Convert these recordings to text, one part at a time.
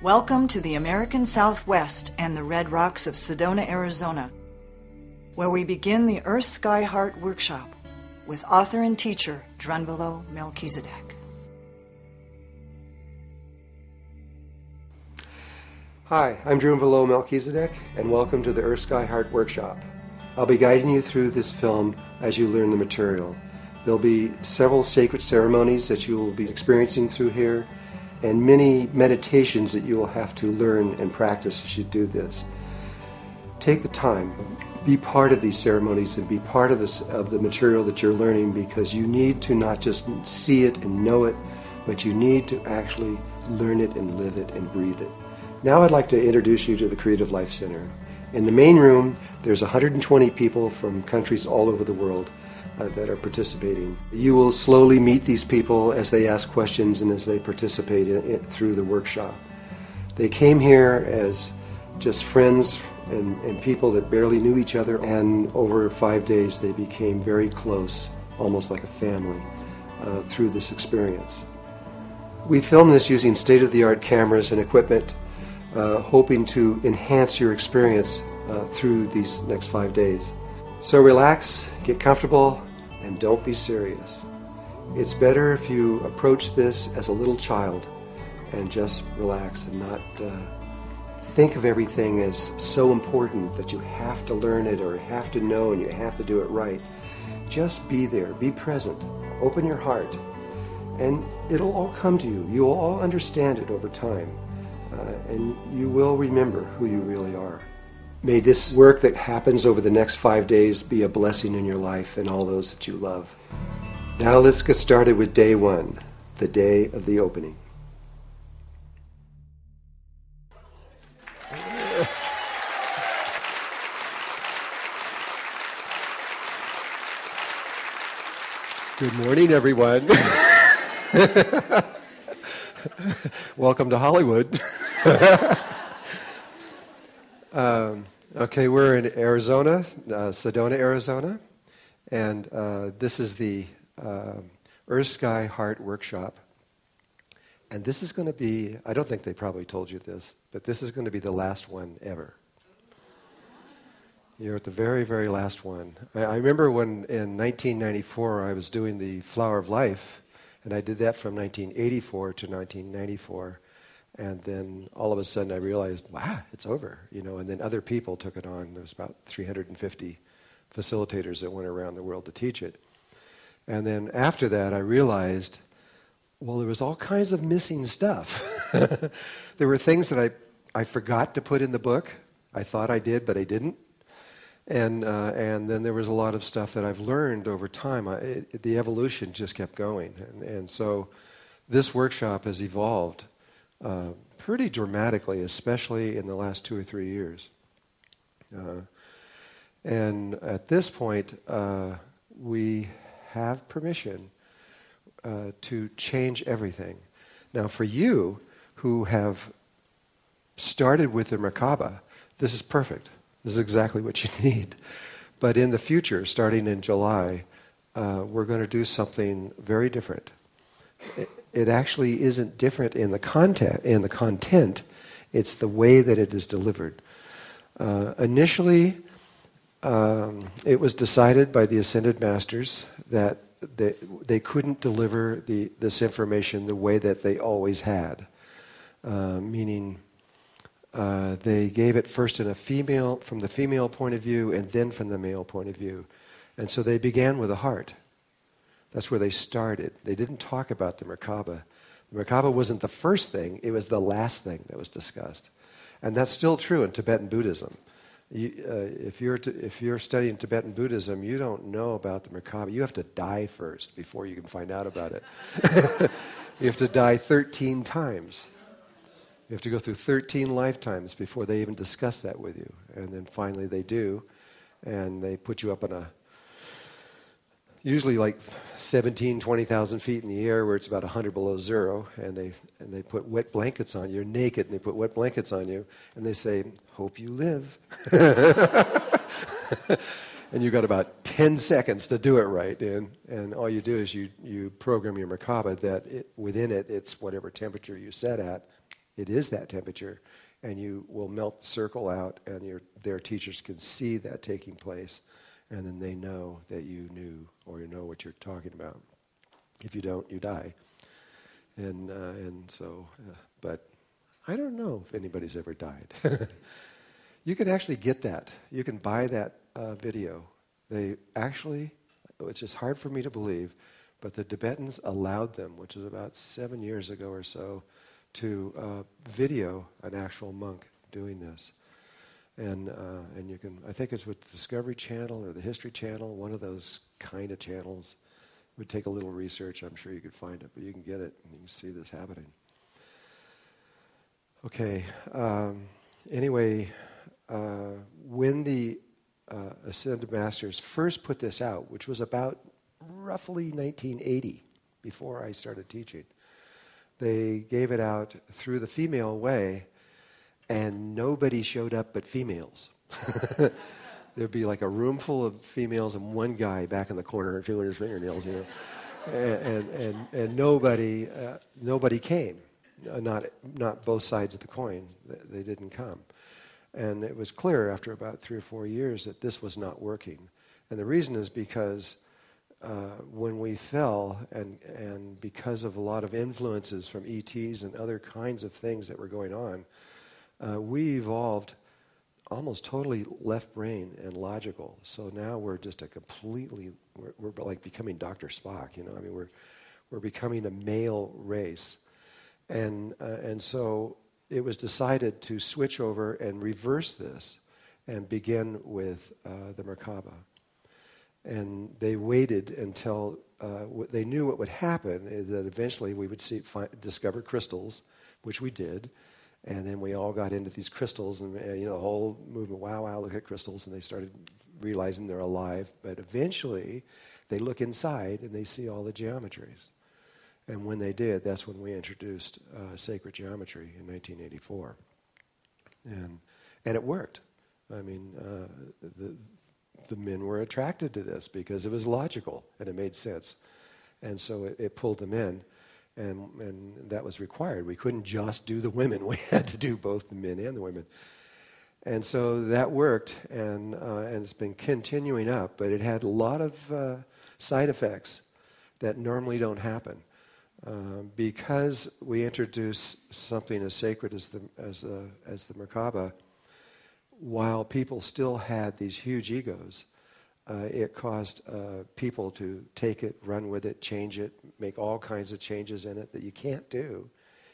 Welcome to the American Southwest and the Red Rocks of Sedona, Arizona, where we begin the Earth Sky Heart workshop with author and teacher Drunvalo Melchizedek. Hi, I'm Drunvalo Melchizedek, and welcome to the Earth Sky Heart workshop. I'll be guiding you through this film as you learn the material. There'll be several sacred ceremonies that you will be experiencing through here, and many meditations that you will have to learn and practice as you do this. Take the time, be part of these ceremonies, and be part of, this, of the material that you're learning because you need to not just see it and know it, but you need to actually learn it and live it and breathe it. Now I'd like to introduce you to the Creative Life Center. In the main room, there's 120 people from countries all over the world that are participating. You will slowly meet these people as they ask questions and as they participate in, through the workshop. They came here as just friends and, and people that barely knew each other, and over five days they became very close, almost like a family, uh, through this experience. We filmed this using state of the art cameras and equipment, uh, hoping to enhance your experience uh, through these next five days. So relax, get comfortable, and don't be serious. It's better if you approach this as a little child and just relax and not uh, think of everything as so important that you have to learn it or have to know and you have to do it right. Just be there, be present, open your heart, and it'll all come to you. You will all understand it over time, uh, and you will remember who you really are. May this work that happens over the next five days be a blessing in your life and all those that you love. Now let's get started with day one, the day of the opening. Good morning, everyone. Welcome to Hollywood. Um, okay, we're in Arizona, uh, Sedona, Arizona, and uh, this is the uh, Earth Sky Heart Workshop. And this is going to be, I don't think they probably told you this, but this is going to be the last one ever. You're at the very, very last one. I, I remember when in 1994 I was doing the Flower of Life, and I did that from 1984 to 1994 and then all of a sudden I realized, wow, it's over, you know. And then other people took it on. There was about 350 facilitators that went around the world to teach it. And then after that, I realized, well, there was all kinds of missing stuff. there were things that I, I forgot to put in the book. I thought I did, but I didn't. And, uh, and then there was a lot of stuff that I've learned over time. I, it, the evolution just kept going. And, and so this workshop has evolved uh, pretty dramatically, especially in the last two or three years. Uh, and at this point, uh, we have permission uh, to change everything. Now, for you who have started with the Merkaba, this is perfect. This is exactly what you need. But in the future, starting in July, uh, we're going to do something very different it actually isn't different in the content. In the content, it's the way that it is delivered. Uh, initially, um, it was decided by the ascended masters that they, they couldn't deliver the, this information the way that they always had, uh, meaning uh, they gave it first in a female, from the female point of view, and then from the male point of view, and so they began with the heart. That's where they started. They didn't talk about the Merkaba. The Merkaba wasn't the first thing, it was the last thing that was discussed. And that's still true in Tibetan Buddhism. You, uh, if, you're to, if you're studying Tibetan Buddhism, you don't know about the Merkaba. You have to die first before you can find out about it. you have to die 13 times. You have to go through 13 lifetimes before they even discuss that with you. And then finally they do, and they put you up on a usually like 17, 20,000 feet in the air where it's about 100 below zero, and they, and they put wet blankets on you. You're naked, and they put wet blankets on you, and they say, Hope you live. and you've got about 10 seconds to do it right. And, and all you do is you, you program your Merkaba that it, within it, it's whatever temperature you set at, it is that temperature, and you will melt the circle out, and your, their teachers can see that taking place, and then they know that you knew or you know what you're talking about. If you don't, you die. And, uh, and so, uh, but I don't know if anybody's ever died. you can actually get that. You can buy that uh, video. They actually, which is hard for me to believe, but the Tibetans allowed them, which is about seven years ago or so, to uh, video an actual monk doing this. And, uh, and you can, I think it's with the Discovery Channel or the History Channel, one of those kind of channels. It would take a little research. I'm sure you could find it, but you can get it and you can see this happening. Okay. Um, anyway, uh, when the uh, Ascended Masters first put this out, which was about roughly 1980, before I started teaching, they gave it out through the female way, and nobody showed up but females. There'd be like a room full of females and one guy back in the corner doing his fingernails, you know, and, and, and, nobody, uh, nobody came. Uh, not, not both sides of the coin. They didn't come. And it was clear after about three or four years that this was not working. And the reason is because uh, when we fell, and, and because of a lot of influences from ETs and other kinds of things that were going on, uh, we evolved almost totally left brain and logical. So now we're just a completely, we're, we're like becoming Dr. Spock, you know, I mean, we're, we're becoming a male race. And, uh, and so it was decided to switch over and reverse this and begin with uh, the Merkaba. And they waited until uh, they knew what would happen, is that eventually we would see, discover crystals, which we did. And then we all got into these crystals, and uh, you know the whole movement. Wow, wow! Look at crystals, and they started realizing they're alive. But eventually, they look inside and they see all the geometries. And when they did, that's when we introduced uh, sacred geometry in 1984. And, and it worked. I mean, uh, the, the men were attracted to this because it was logical and it made sense. And so it, it pulled them in. And, and that was required. We couldn't just do the women, we had to do both the men and the women. And so that worked, and, uh, and it's been continuing up, but it had a lot of uh, side effects that normally don't happen. Um, because we introduce something as sacred as the, as the, as the Merkaba, while people still had these huge egos, uh, it caused uh, people to take it, run with it, change it, make all kinds of changes in it that you can't do.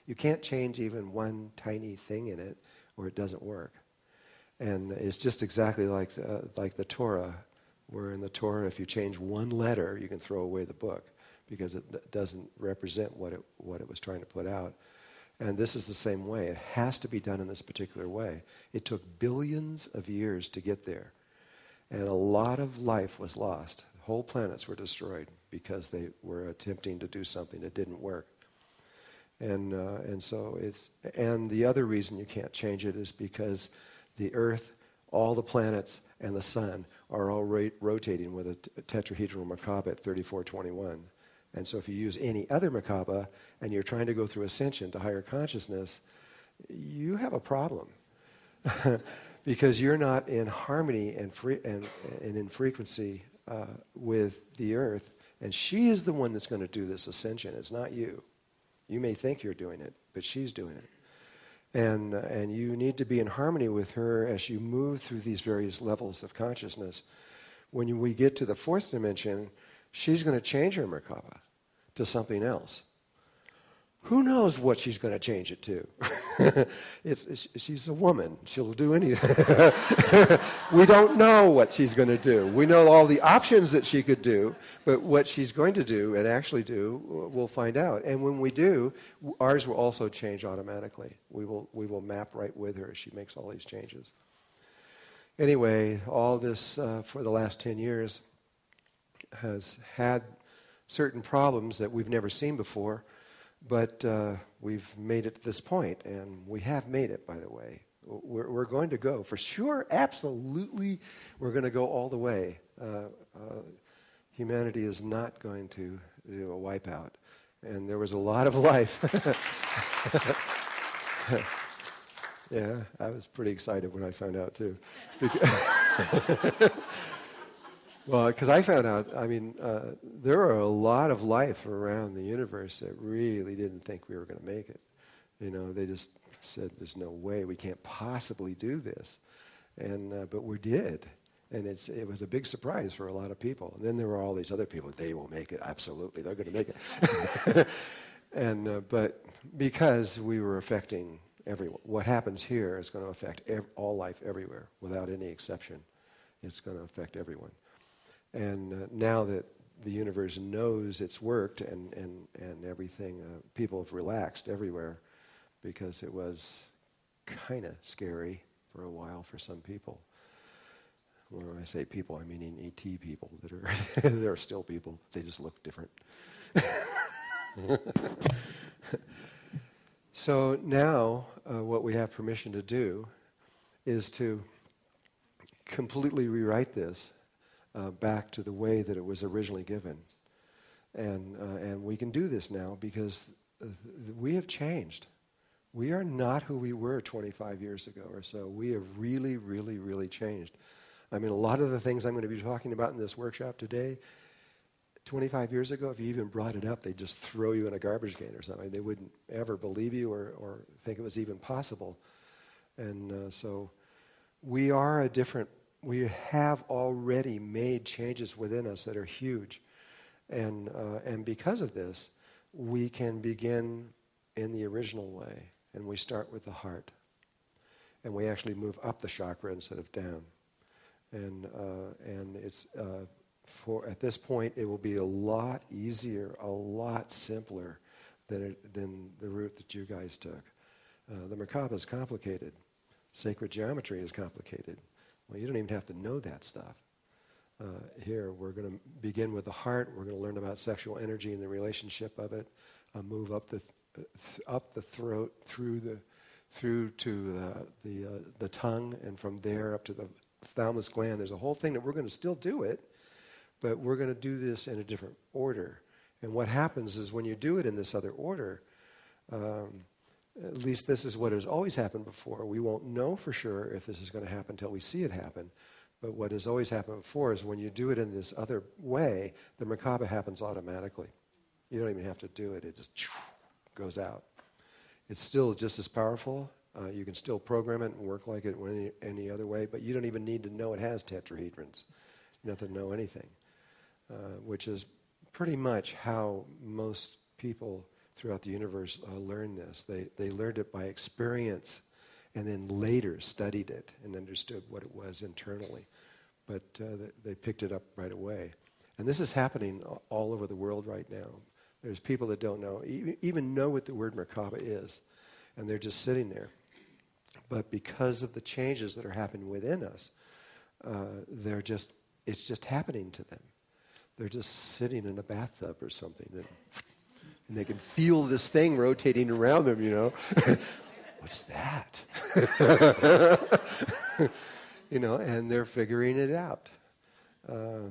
You can't change even one tiny thing in it, or it doesn't work. And it's just exactly like, uh, like the Torah, where in the Torah, if you change one letter, you can throw away the book because it doesn't represent what it, what it was trying to put out. And this is the same way. It has to be done in this particular way. It took billions of years to get there. And a lot of life was lost. Whole planets were destroyed because they were attempting to do something that didn't work. And, uh, and so it's, and the other reason you can't change it is because the Earth, all the planets, and the Sun are all rotating with a, t- a tetrahedral Merkaba at 3421. And so if you use any other Merkaba and you're trying to go through ascension to higher consciousness, you have a problem. because you're not in harmony and, free, and, and in frequency uh, with the earth. And she is the one that's going to do this ascension. It's not you. You may think you're doing it, but she's doing it. And, uh, and you need to be in harmony with her as you move through these various levels of consciousness. When you, we get to the fourth dimension, she's going to change her Merkaba to something else. Who knows what she's going to change it to? it's, it's, she's a woman. She'll do anything. we don't know what she's going to do. We know all the options that she could do, but what she's going to do and actually do, we'll find out. And when we do, ours will also change automatically. We will, we will map right with her as she makes all these changes. Anyway, all this uh, for the last 10 years has had certain problems that we've never seen before, but uh, we've made it to this point, and we have made it, by the way. We're, we're going to go for sure, absolutely, we're going to go all the way. Uh, uh, humanity is not going to do a wipeout, and there was a lot of life. yeah, I was pretty excited when I found out too. well, because I found out, I mean, uh, there are a lot of life around the universe that really didn't think we were going to make it. You know, they just said, "There's no way we can't possibly do this," and uh, but we did, and it's it was a big surprise for a lot of people. And then there were all these other people. They will make it. Absolutely, they're going to make it. and uh, but because we were affecting everyone, what happens here is going to affect ev- all life everywhere without any exception. It's going to affect everyone. And uh, now that the universe knows it's worked and, and, and everything, uh, people have relaxed everywhere because it was kind of scary for a while for some people. When I say people, I mean ET people that are there are still people. They just look different. so now, uh, what we have permission to do is to completely rewrite this uh, back to the way that it was originally given. And, uh, and we can do this now because we have changed. We are not who we were 25 years ago or so. We have really, really, really changed. I mean, a lot of the things I'm going to be talking about in this workshop today, 25 years ago, if you even brought it up, they'd just throw you in a garbage can or something. They wouldn't ever believe you or, or think it was even possible. And uh, so we are a different we have already made changes within us that are huge. And, uh, and because of this, we can begin in the original way. And we start with the heart. And we actually move up the chakra instead of down. And, uh, and it's, uh, for, at this point, it will be a lot easier, a lot simpler than, it, than the route that you guys took. Uh, the Merkaba is complicated. Sacred geometry is complicated. Well, you don't even have to know that stuff. Uh, here, we're going to begin with the heart. We're going to learn about sexual energy and the relationship of it. Uh, move up the th- up the throat through the through to the the, uh, the tongue, and from there up to the thalamus gland. There's a whole thing that we're going to still do it, but we're going to do this in a different order. And what happens is when you do it in this other order. Um, at least this is what has always happened before. We won't know for sure if this is going to happen until we see it happen. But what has always happened before is when you do it in this other way, the Merkaba happens automatically. You don't even have to do it, it just goes out. It's still just as powerful. Uh, you can still program it and work like it any, any other way, but you don't even need to know it has tetrahedrons. You don't have to know anything, uh, which is pretty much how most people throughout the universe uh, learned this. They, they learned it by experience and then later studied it and understood what it was internally. But uh, they, picked it up right away. And this is happening all over the world right now. There's people that don't know, even know what the word Merkaba is, and they're just sitting there. But because of the changes that are happening within us, uh, they're just, it's just happening to them. They're just sitting in a bathtub or something. And and they can feel this thing rotating around them, you know. What's that? you know, and they're figuring it out. Uh,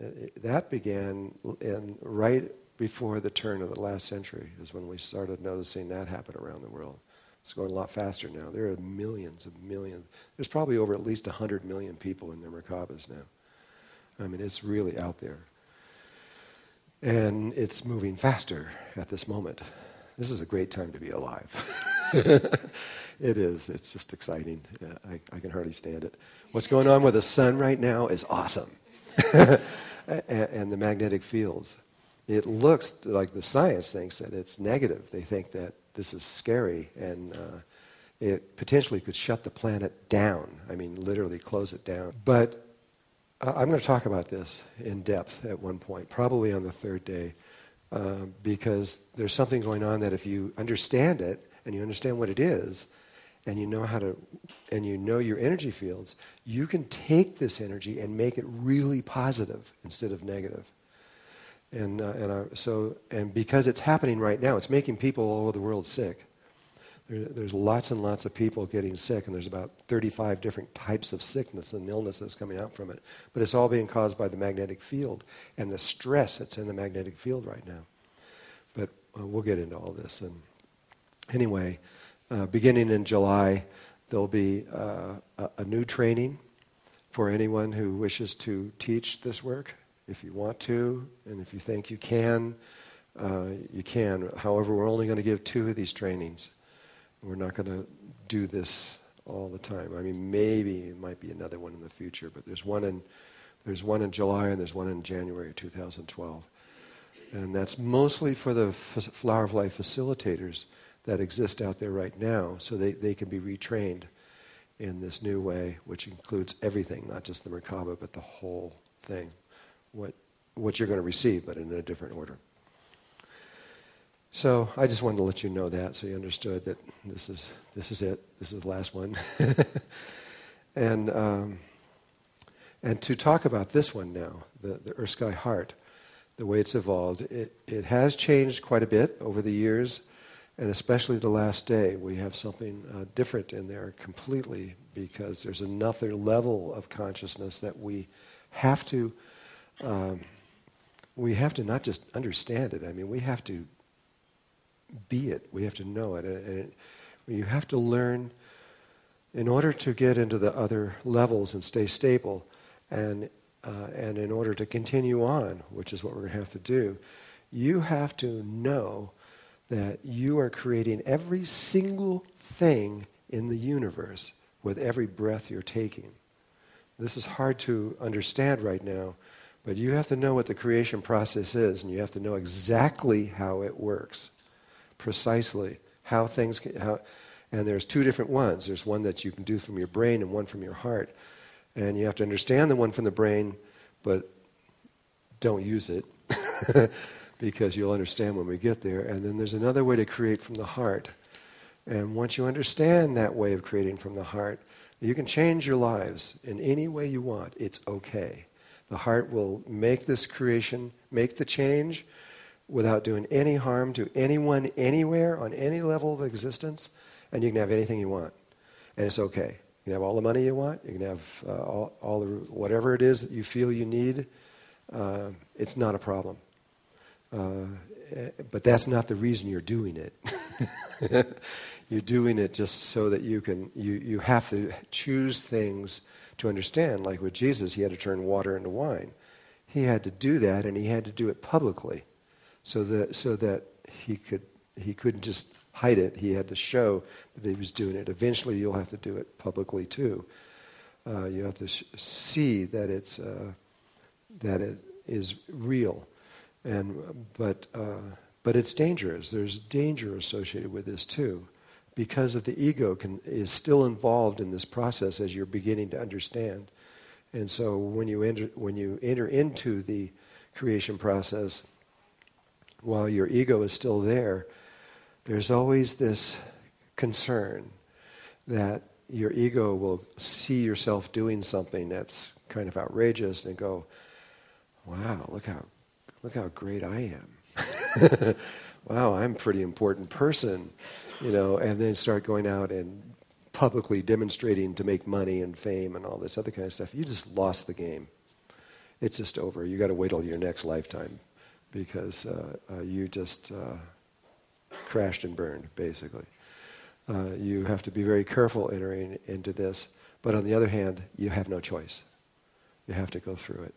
it, that began in right before the turn of the last century is when we started noticing that happen around the world. It's going a lot faster now. There are millions of millions. There's probably over at least 100 million people in the Merkabas now. I mean, it's really out there. And it's moving faster at this moment. This is a great time to be alive. it is. It's just exciting. I, I, can hardly stand it. What's going on with the sun right now is awesome. and, the magnetic fields. It looks like the science thinks that it's negative. They think that this is scary and uh, it potentially could shut the planet down. I mean, literally close it down. But I'm going to talk about this in depth at one point, probably on the third day, uh, because there's something going on that if you understand it and you understand what it is, and you know how to, and you know your energy fields, you can take this energy and make it really positive instead of negative. And, uh, and I, so, and because it's happening right now, it's making people all over the world sick. There, there's lots and lots of people getting sick, and there's about 35 different types of sickness and illnesses coming out from it. But it's all being caused by the magnetic field and the stress that's in the magnetic field right now. But uh, we'll get into all this. And anyway, Uh, beginning in July, there'll be uh, a, a new training for anyone who wishes to teach this work. If you want to, and if you think you can, uh, you can. However, we're only going to give two of these trainings. We're not going to do this all the time. I mean, maybe it might be another one in the future, but there's one in there's one in July and there's one in January 2012. And that's mostly for the Flower of Life facilitators that exist out there right now, so they, they can be retrained in this new way, which includes everything, not just the Merkaba, but the whole thing. What, what you're going to receive, but in a different order. So I just wanted to let you know that so you understood that this is, this is it. This is the last one. and, um, and to talk about this one now, the, the Earth Sky Heart, the way it's evolved, it, it has changed quite a bit over the years, and especially the last day. We have something uh, different in there completely because there's another level of consciousness that we have to. Um, we have to not just understand it. I mean, we have to be it. We have to know it. And it, you have to learn, in order to get into the other levels and stay stable, and, uh, and in order to continue on, which is what we're going to have to do, you have to know that you are creating every single thing in the universe with every breath you're taking. This is hard to understand right now, but you have to know what the creation process is, and you have to know exactly how it works precisely how things can, how, and there's two different ones. There's one that you can do from your brain and one from your heart. And you have to understand the one from the brain, but don't use it because you'll understand when we get there. And then there's another way to create from the heart. And once you understand that way of creating from the heart, you can change your lives in any way you want. It's okay. The heart will make this creation, make the change, without doing any harm to anyone anywhere on any level of existence, and you can have anything you want. And it's okay. You can have all the money you want, you can have uh, all, all the, whatever it is that you feel you need. Uh, it's not a problem. Uh, but that's not the reason you're doing it. you're doing it just so that you can, you, you have to choose things to understand. Like with Jesus, he had to turn water into wine. He had to do that, and he had to do it publicly so that, so that he, could, he couldn't just hide it. He had to show that he was doing it. Eventually, you'll have to do it publicly too. Uh, you have to sh- see that, it's, uh, that it is real. And, but, uh, but it's dangerous. There's danger associated with this too because of the ego can, is still involved in this process as you're beginning to understand. And so when you enter, when you enter into the creation process, while your ego is still there, there's always this concern that your ego will see yourself doing something that's kind of outrageous and go, wow, look how, look how great I am. wow, I'm a pretty important person, you know, and then start going out and publicly demonstrating to make money and fame and all this other kind of stuff. You just lost the game. It's just over. You got to wait till your next lifetime because uh, uh, you just uh, crashed and burned, basically. Uh, you have to be very careful entering into this, but on the other hand, you have no choice. You have to go through it.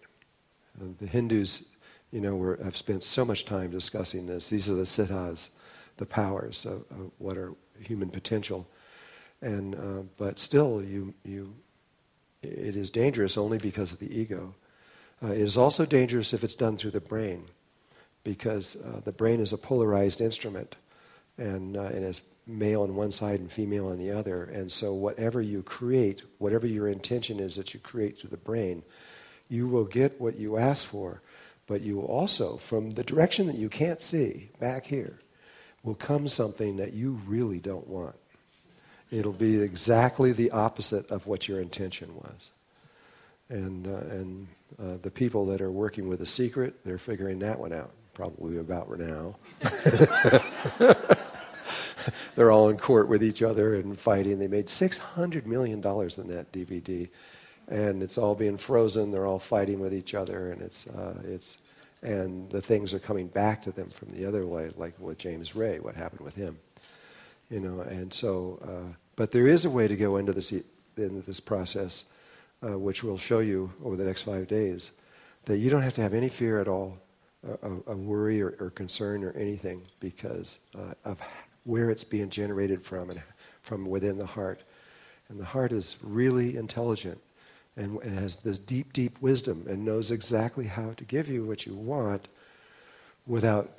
the Hindus, you know, were, have spent so much time discussing this. These are the siddhis, the powers of, of what are human potential. And, uh, but still, you, you, it is dangerous only because of the ego. Uh, it is also dangerous if it's done through the brain because uh, the brain is a polarized instrument and, uh, it's male on one side and female on the other. And so, whatever you create, whatever your intention is that you create through the brain, you will get what you ask for. But you will also, from the direction that you can't see, back here, will come something that you really don't want. It'll be exactly the opposite of what your intention was. And, uh, and uh, the people that are working with the secret, they're figuring that one out probably about now. They're all in court with each other and fighting. They made $600 million in that DVD. And it's all being frozen. They're all fighting with each other. And, it's, uh, it's, and the things are coming back to them from the other way, like with James Ray, what happened with him. you know. And so, uh, but there is a way to go into this into this process, uh, which we'll show you over the next five days, that you don't have to have any fear at all, of, worry or, or, concern or anything, because uh, of where it's being generated from and from within the heart. And the heart is really intelligent and, and has this deep, deep wisdom and knows exactly how to give you what you want without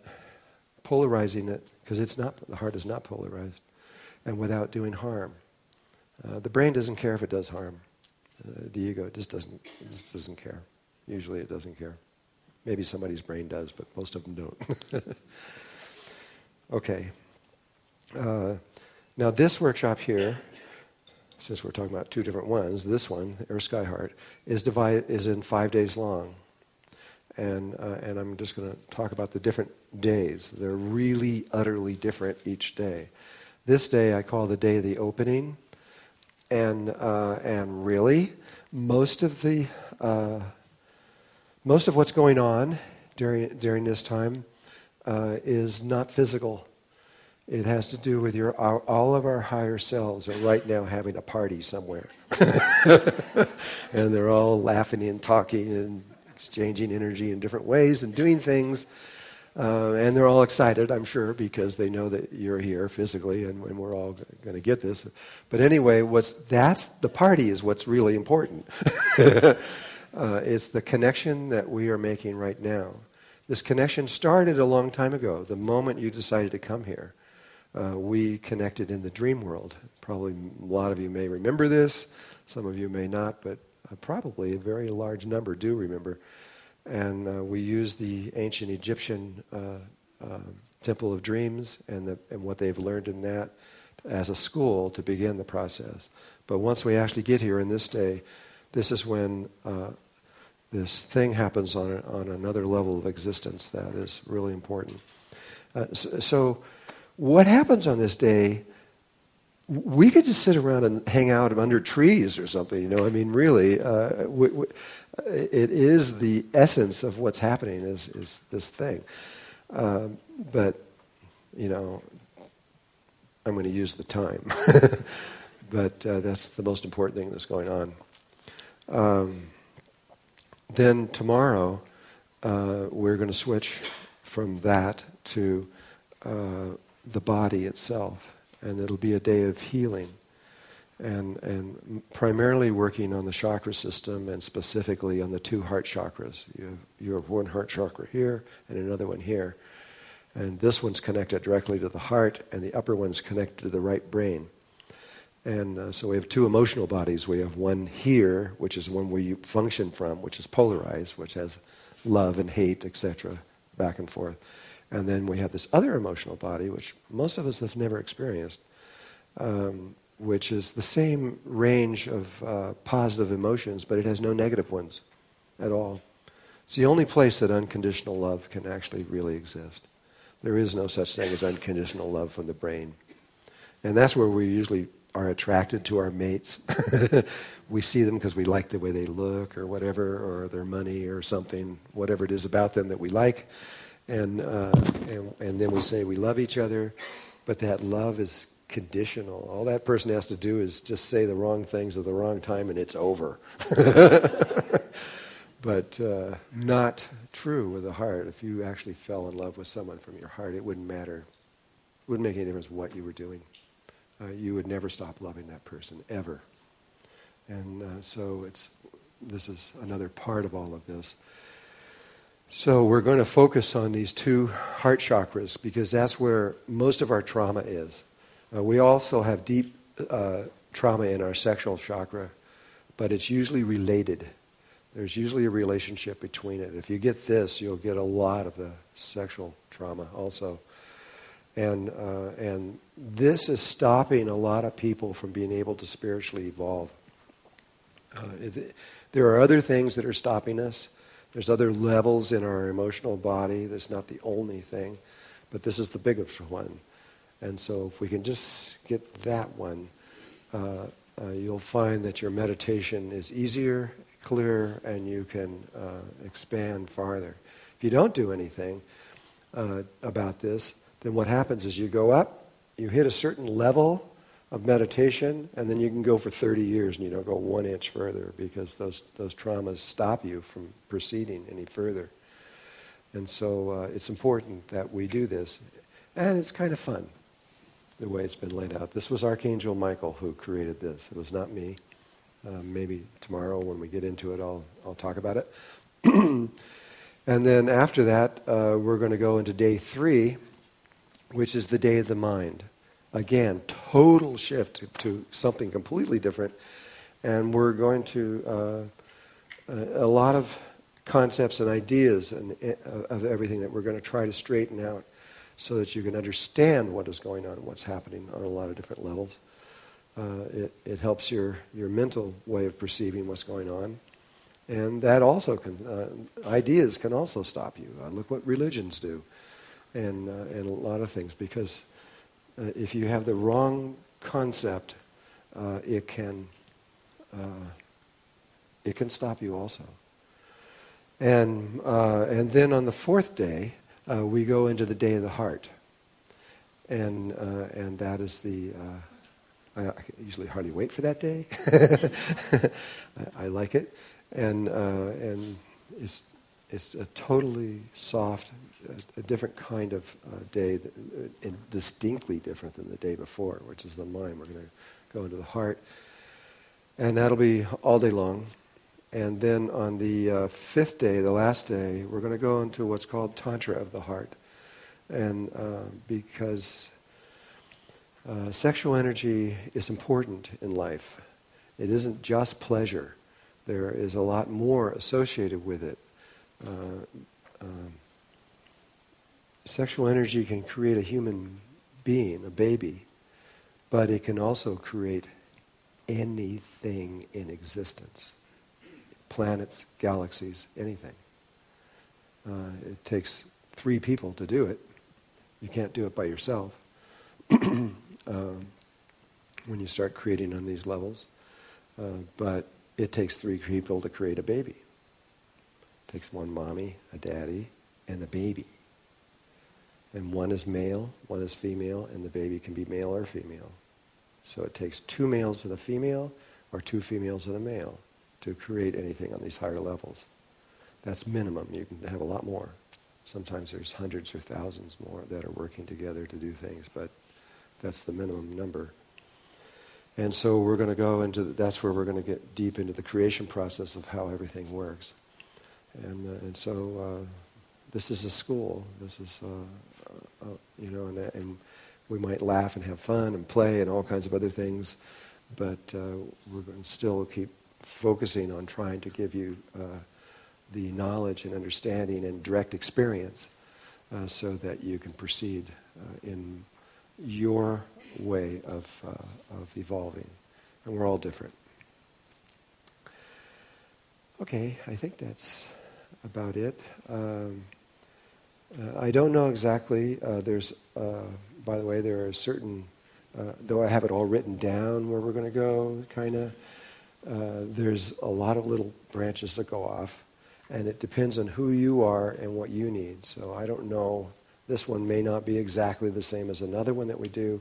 polarizing it, because it's not the heart is not polarized, and without doing harm. Uh, the brain doesn't care if it does harm. Uh, the ego just doesn't just doesn't care. Usually, it doesn't care. Maybe somebody's brain does, but most of them don't. okay. Uh, now, this workshop here, since we're talking about two different ones, this one, Earth Sky Heart, is divided is in five days long, and uh, and I'm just going to talk about the different days. They're really utterly different each day. This day I call the day of the opening, and uh, and really most of the uh, most of what's going on during during this time uh, is not physical. It has to do with your our, all of our higher selves are right now having a party somewhere, and they're all laughing and talking and exchanging energy in different ways and doing things. Uh, and they're all excited, I'm sure, because they know that you're here physically, and, and we're all going to get this. But anyway, what's that's the party is what's really important. uh, it's the connection that we are making right now. This connection started a long time ago. The moment you decided to come here, uh, we connected in the dream world. Probably a lot of you may remember this. Some of you may not, but uh, probably a very large number do remember. And uh, we use the ancient Egyptian uh, uh, Temple of Dreams and, the, and what they've learned in that as a school to begin the process. But once we actually get here in this day, this is when uh, this thing happens on, on another level of existence that is really important. Uh, so, so, what happens on this day? We could just sit around and hang out under trees or something, you know. I mean, really, uh, we, we, it is the essence of what's happening is, is this thing. Um, but, you know, I'm going to use the time. but uh, that's the most important thing that's going on. Um, then tomorrow, uh, we're going to switch from that to uh, the body itself. And it'll be a day of healing and, and primarily working on the chakra system and specifically on the two heart chakras. You have, you have one heart chakra here and another one here. And this one's connected directly to the heart, and the upper one's connected to the right brain. And uh, so we have two emotional bodies. We have one here, which is one where you function from, which is polarized, which has love and hate, etc., back and forth. And then we have this other emotional body, which most of us have never experienced, um, which is the same range of uh, positive emotions, but it has no negative ones at all. It's the only place that unconditional love can actually really exist. There is no such thing as unconditional love from the brain. And that's where we usually are attracted to our mates. we see them because we like the way they look or whatever, or their money or something, whatever it is about them that we like. And, uh, and, and then we say we love each other, but that love is conditional. All that person has to do is just say the wrong things at the wrong time and it's over. but uh, not true with the heart. If you actually fell in love with someone from your heart, it wouldn't matter. It wouldn't make any difference what you were doing. Uh, you would never stop loving that person, ever. And uh, so it's, this is another part of all of this. So we're going to focus on these two heart chakras because that's where most of our trauma is. Uh, we also have deep uh, trauma in our sexual chakra, but it's usually related. There's usually a relationship between it. If you get this, you'll get a lot of the sexual trauma also. And, uh, and this is stopping a lot of people from being able to spiritually evolve. Uh, there are other things that are stopping us. There's other levels in our emotional body. That's not the only thing, but this is the biggest one. And so, if we can just get that one, uh, uh, you'll find that your meditation is easier, clearer, and you can uh, expand farther. If you don't do anything uh, about this, then what happens is you go up you hit a certain level of meditation, and then you can go for 30 years and you don't go one inch further because those, those traumas stop you from proceeding any further. And so uh, it's important that we do this. And it's kind of fun, the way it's been laid out. This was Archangel Michael who created this. It was not me. Uh, maybe tomorrow when we get into it, I'll, I'll talk about it. and then after that, uh, we're going to go into day three, which is the day of the mind. Again, total shift to something completely different. And we're going to, uh, a lot of concepts and ideas and, uh, of everything that we're going to try to straighten out so that you can understand what is going on and what's happening on a lot of different levels. Uh, it, it helps your, your mental way of perceiving what's going on. And that also can, uh, ideas can also stop you. Uh, look what religions do and, uh, and a lot of things because uh, if you have the wrong concept, uh, it can uh, it can stop you also. And uh, and then on the fourth day, uh, we go into the day of the heart, and and that is the. I, I usually hardly wait for that day. I, I, like it, and and it's it's a totally soft, a, different kind of uh, day, that, uh, distinctly different than the day before, which is the mind. We're going to go into the heart. And that'll be all day long. And then on the uh, fifth day, the last day, we're going to go into what's called Tantra of the heart. And uh, because uh, sexual energy is important in life, it isn't just pleasure. There is a lot more associated with it uh, um, sexual energy can create a human being, a baby, but it can also create anything in existence planets, galaxies, anything. Uh, it takes three people to do it. You can't do it by yourself um, when you start creating on these levels. Uh, but it takes three people to create a baby It takes one mommy, a daddy, and a baby. And one is male, one is female, and the baby can be male or female. So it takes two males and a female, or two females and a male, to create anything on these higher levels. That's minimum. You can have a lot more. Sometimes there's hundreds or thousands more that are working together to do things, but that's the minimum number. And so we're going to go into, the, that's where we're going to get deep into the creation process of how everything works. And, uh, and so uh, this is a school. This is, uh, you know, and, and, we might laugh and have fun and play and all kinds of other things, but uh, we're going to still keep focusing on trying to give you uh, the knowledge and understanding and direct experience so that you can proceed in your way of, of evolving. And we're all different. Okay, I think that's about it. Um, uh, I don't know exactly. Uh, there's, uh, by the way, there are certain, uh, though I have it all written down where we're going to go, kind of. There's a lot of little branches that go off, and it depends on who you are and what you need. So I don't know. This one may not be exactly the same as another one that we do,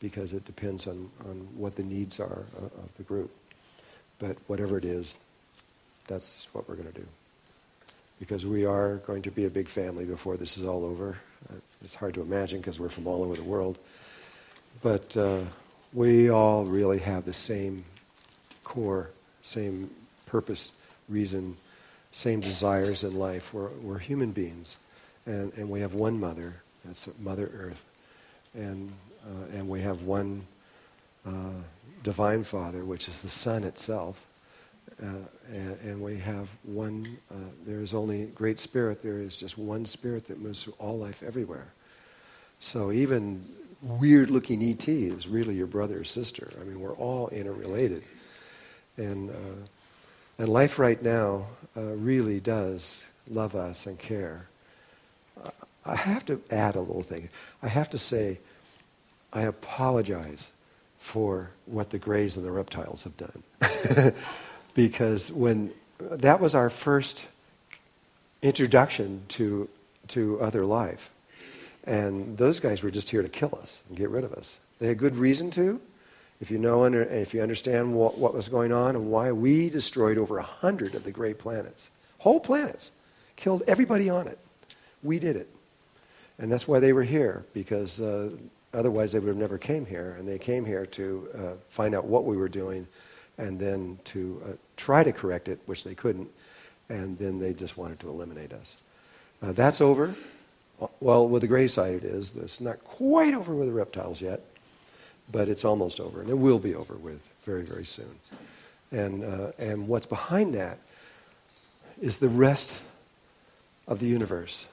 because it depends on, on what the needs are of the group. But whatever it is, that's what we're going to do because we are going to be a big family before this is all over. Uh, it's hard to imagine because we're from all over the world. But uh, we all really have the same core, same purpose, reason, same desires in life. We're, we're human beings. And, and we have one mother, that's Mother Earth. And, uh, and we have one uh, divine Father, which is the Sun itself uh, and, and, we have one, uh, there is only great spirit, there is just one spirit that moves through all life everywhere. So even weird looking ET is really your brother or sister. I mean, we're all interrelated. And, uh, and life right now uh, really does love us and care. I have to add a little thing. I have to say, I apologize for what the grays and the reptiles have done. because when that was our first introduction to, to other life. And those guys were just here to kill us and get rid of us. They had good reason to. If you know and if you understand what, what was going on and why we destroyed over a hundred of the great planets, whole planets, killed everybody on it. We did it. And that's why they were here, because uh, otherwise they would have never came here. And they came here to uh, find out what we were doing and then to uh, try to correct it, which they couldn't. And then they just wanted to eliminate us. Uh, that's over. Well, with the gray side it is. It's not quite over with the reptiles yet, but it's almost over. And it will be over with very, very soon. And, uh, and what's behind that is the rest of the universe.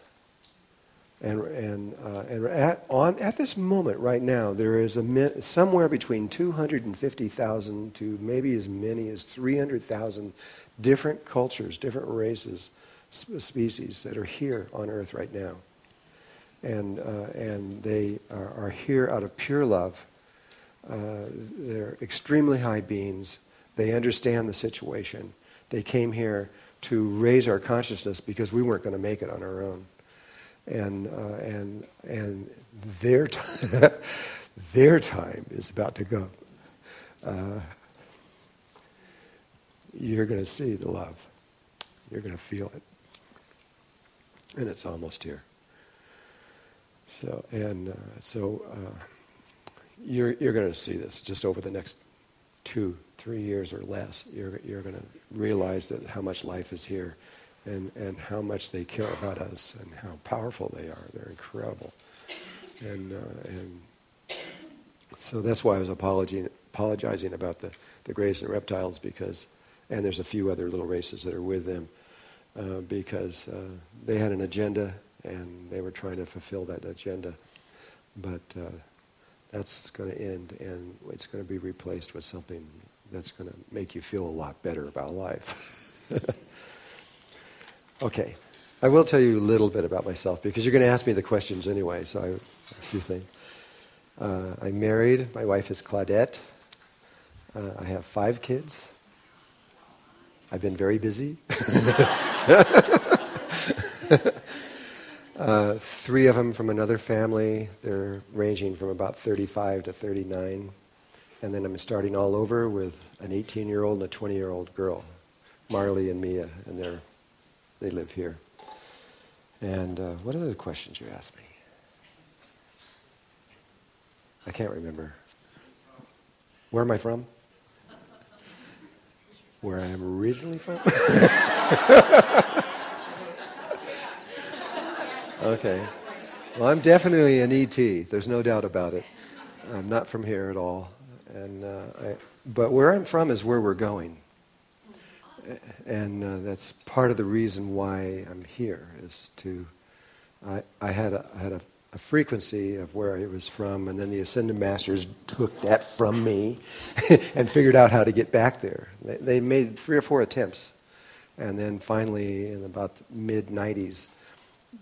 And, and, uh, and at, on, at this moment right now, there is a, somewhere between 250,000 to maybe as many as 300,000 different cultures, different races, species that are here on Earth right now. And, uh, and they are, are, here out of pure love. Uh, they're extremely high beings. They understand the situation. They came here to raise our consciousness because we weren't going to make it on our own. And, uh, and, and their, time, their time is about to go. Uh, you're going to see the love. You're going to feel it. And it's almost here. So, and uh, so uh, you're, you're going to see this just over the next two, three years or less. You're, you're going to realize that how much life is here and, and how much they care about us and how powerful they are. They're incredible. And, uh, and so that's why I was apologizing, apologizing about the, the grays and reptiles because, and there's a few other little races that are with them, uh, because uh, they had an agenda and they were trying to fulfill that agenda. But uh, that's going to end and it's going to be replaced with something that's going to make you feel a lot better about life. okay. I will tell you a little bit about myself because you're going to ask me the questions anyway, so I, a few things. Uh, I'm married. My wife is Claudette. Uh, I have five kids. I've been very busy. Uh, three of them from another family. They're ranging from about 35 to 39. And then I'm starting all over with an 18 year old and a 20 year old girl, Marley and Mia, and they're, they live here. And uh, what other questions you asked me? I can't remember. Where am I from? Where I am originally from? Okay. Well, I'm definitely an ET. There's no doubt about it. I'm not from here at all. And, uh, I, but where I'm from is where we're going. And uh, that's part of the reason why I'm here is to. I, I had, a, I had a, a frequency of where I was from, and then the Ascended Masters took that from me and figured out how to get back there. They, they made three or four attempts. And then finally, in about mid 90s,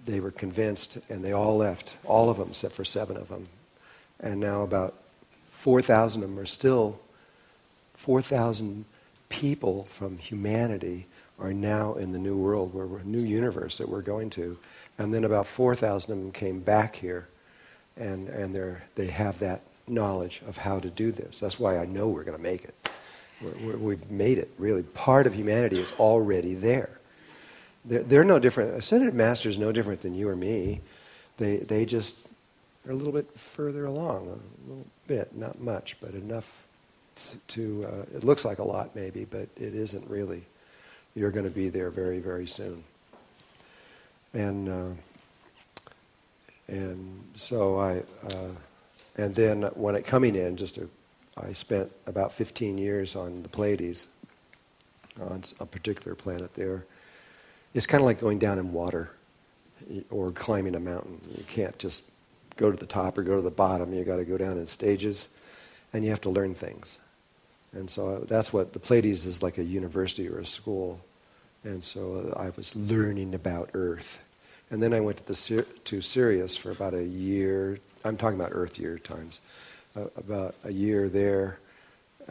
they were convinced, and they all left, all of them except for seven of them. And now about 4,000 of them are still, 4,000 people from humanity are now in the new world, where we're a new universe that we're going to. And then about 4,000 of them came back here, and, and they're, they have that knowledge of how to do this. That's why I know we're going to make it. We're, we have made it, really. Part of humanity is already there. They're, they're no different. Ascended Master is no different than you or me. They, they just are a little bit further along, a little bit, not much, but enough to, uh, it looks like a lot maybe, but it isn't really. You're going to be there very, very soon. And, uh, and so I, uh, and then when it coming in, just a, I spent about 15 years on the Pleiades, on a particular planet there it's kind of like going down in water or climbing a mountain. You can't just go to the top or go to the bottom. You've got to go down in stages, and you have to learn things. And so that's what the Pleiades is like a university or a school. And so I was learning about Earth. And then I went to, the, to Sirius for about a year. I'm talking about Earth year times. Uh, about a year there,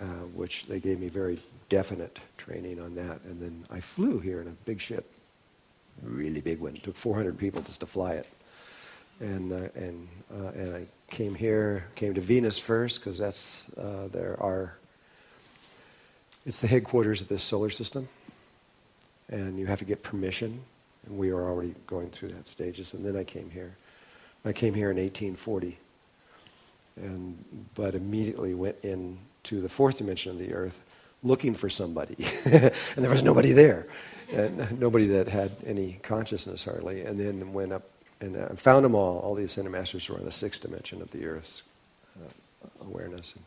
uh, which they gave me very definite training on that. And then I flew here in a big ship a really big one. It took 400 people just to fly it. and uh, and uh, and I came here, came to Venus first because that's uh, there are. It's the headquarters of this solar system, and you have to get permission, and we are already going through that stages. And then I came here. I came here in 1840, and but immediately went into the fourth dimension of the Earth, looking for somebody, and there was nobody there, and nobody that had any consciousness hardly. And then went up and uh, found them all. All the ascended masters were in the sixth dimension of the Earth's uh, awareness. And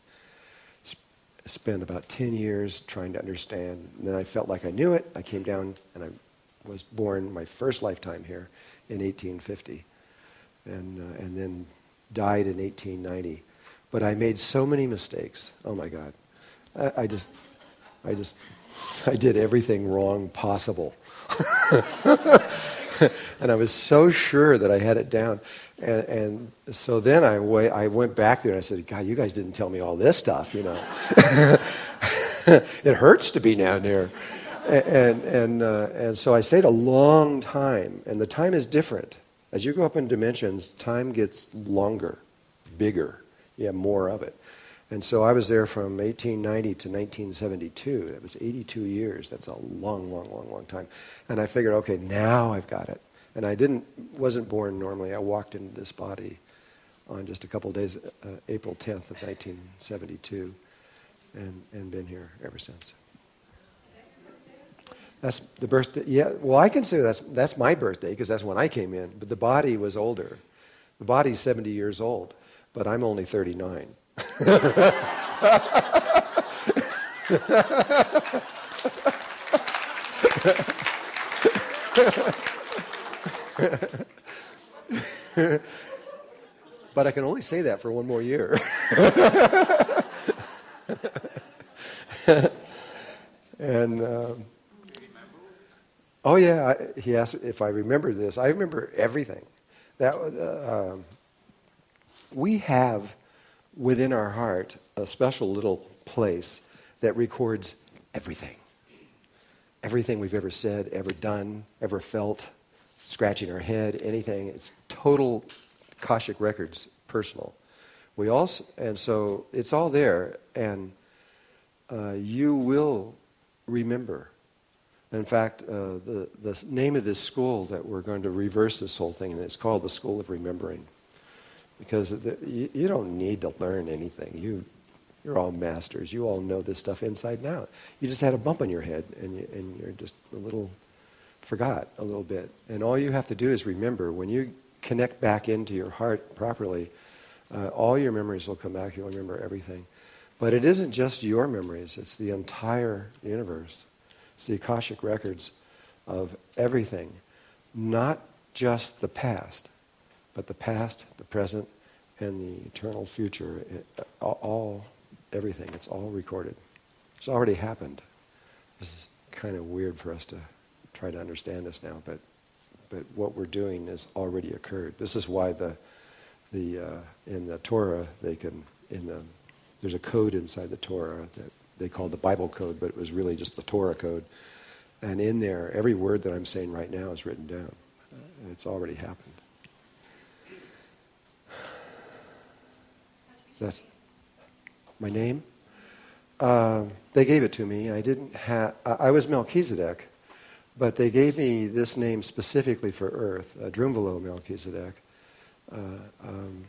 spent about 10 years trying to understand. And then I felt like I knew it. I came down and I was born my first lifetime here in 1850. And, uh, and then died in 1890. But I made so many mistakes. Oh my God. I, I just, I just, I did everything wrong possible. and I was so sure that I had it down. And, and so then I, w- I went back there and I said, God, you guys didn't tell me all this stuff, you know. it hurts to be down there. And, and, uh, and so I stayed a long time, and the time is different. As you go up in dimensions, time gets longer, bigger. You have more of it. And so I was there from 1890 to 1972. That was 82 years. That's a long, long, long, long time. And I figured, okay, now I've got it. And I didn't, wasn't born normally. I walked into this body on just a couple days, uh, April 10th of 1972, and, and been here ever since. That's the birthday. Yeah, well, I consider that's, that's my birthday because that's when I came in. But the body was older. The body's 70 years old, but I'm only 39. but I can only say that for one more year. and um, oh yeah, I, he asked if I remember this. I remember everything. That uh, um, we have within our heart a special little place that records everything. Everything we've ever said, ever done, ever felt, scratching our head, anything. It's total Akashic records, personal. We also, and so it's all there, and uh, you will remember. In fact, uh, the, the name of this school that we're going to reverse this whole thing, and it's called the School of Remembering. Because you, you, don't need to learn anything. You, you're all masters. You all know this stuff inside and out. You just had a bump on your head, and, you, and you're just a little forgot a little bit. And all you have to do is remember when you connect back into your heart properly, uh, all your memories will come back. You'll remember everything. But it isn't just your memories, it's the entire universe. It's the Akashic records of everything, not just the past, but the past, the present, and the eternal future. It, all, everything. It's all recorded. It's already happened. This is kind of weird for us to try to understand this now, but but what we're doing has already occurred. This is why the the uh, in the Torah they can in the there's a code inside the Torah that they call the Bible code, but it was really just the Torah code. And in there, every word that I'm saying right now is written down. It's already happened. That's my name. Uh, they gave it to me. I didn't have. I was Melchizedek, but they gave me this name specifically for Earth, uh, Drunvalo Melchizedek. Uh, um,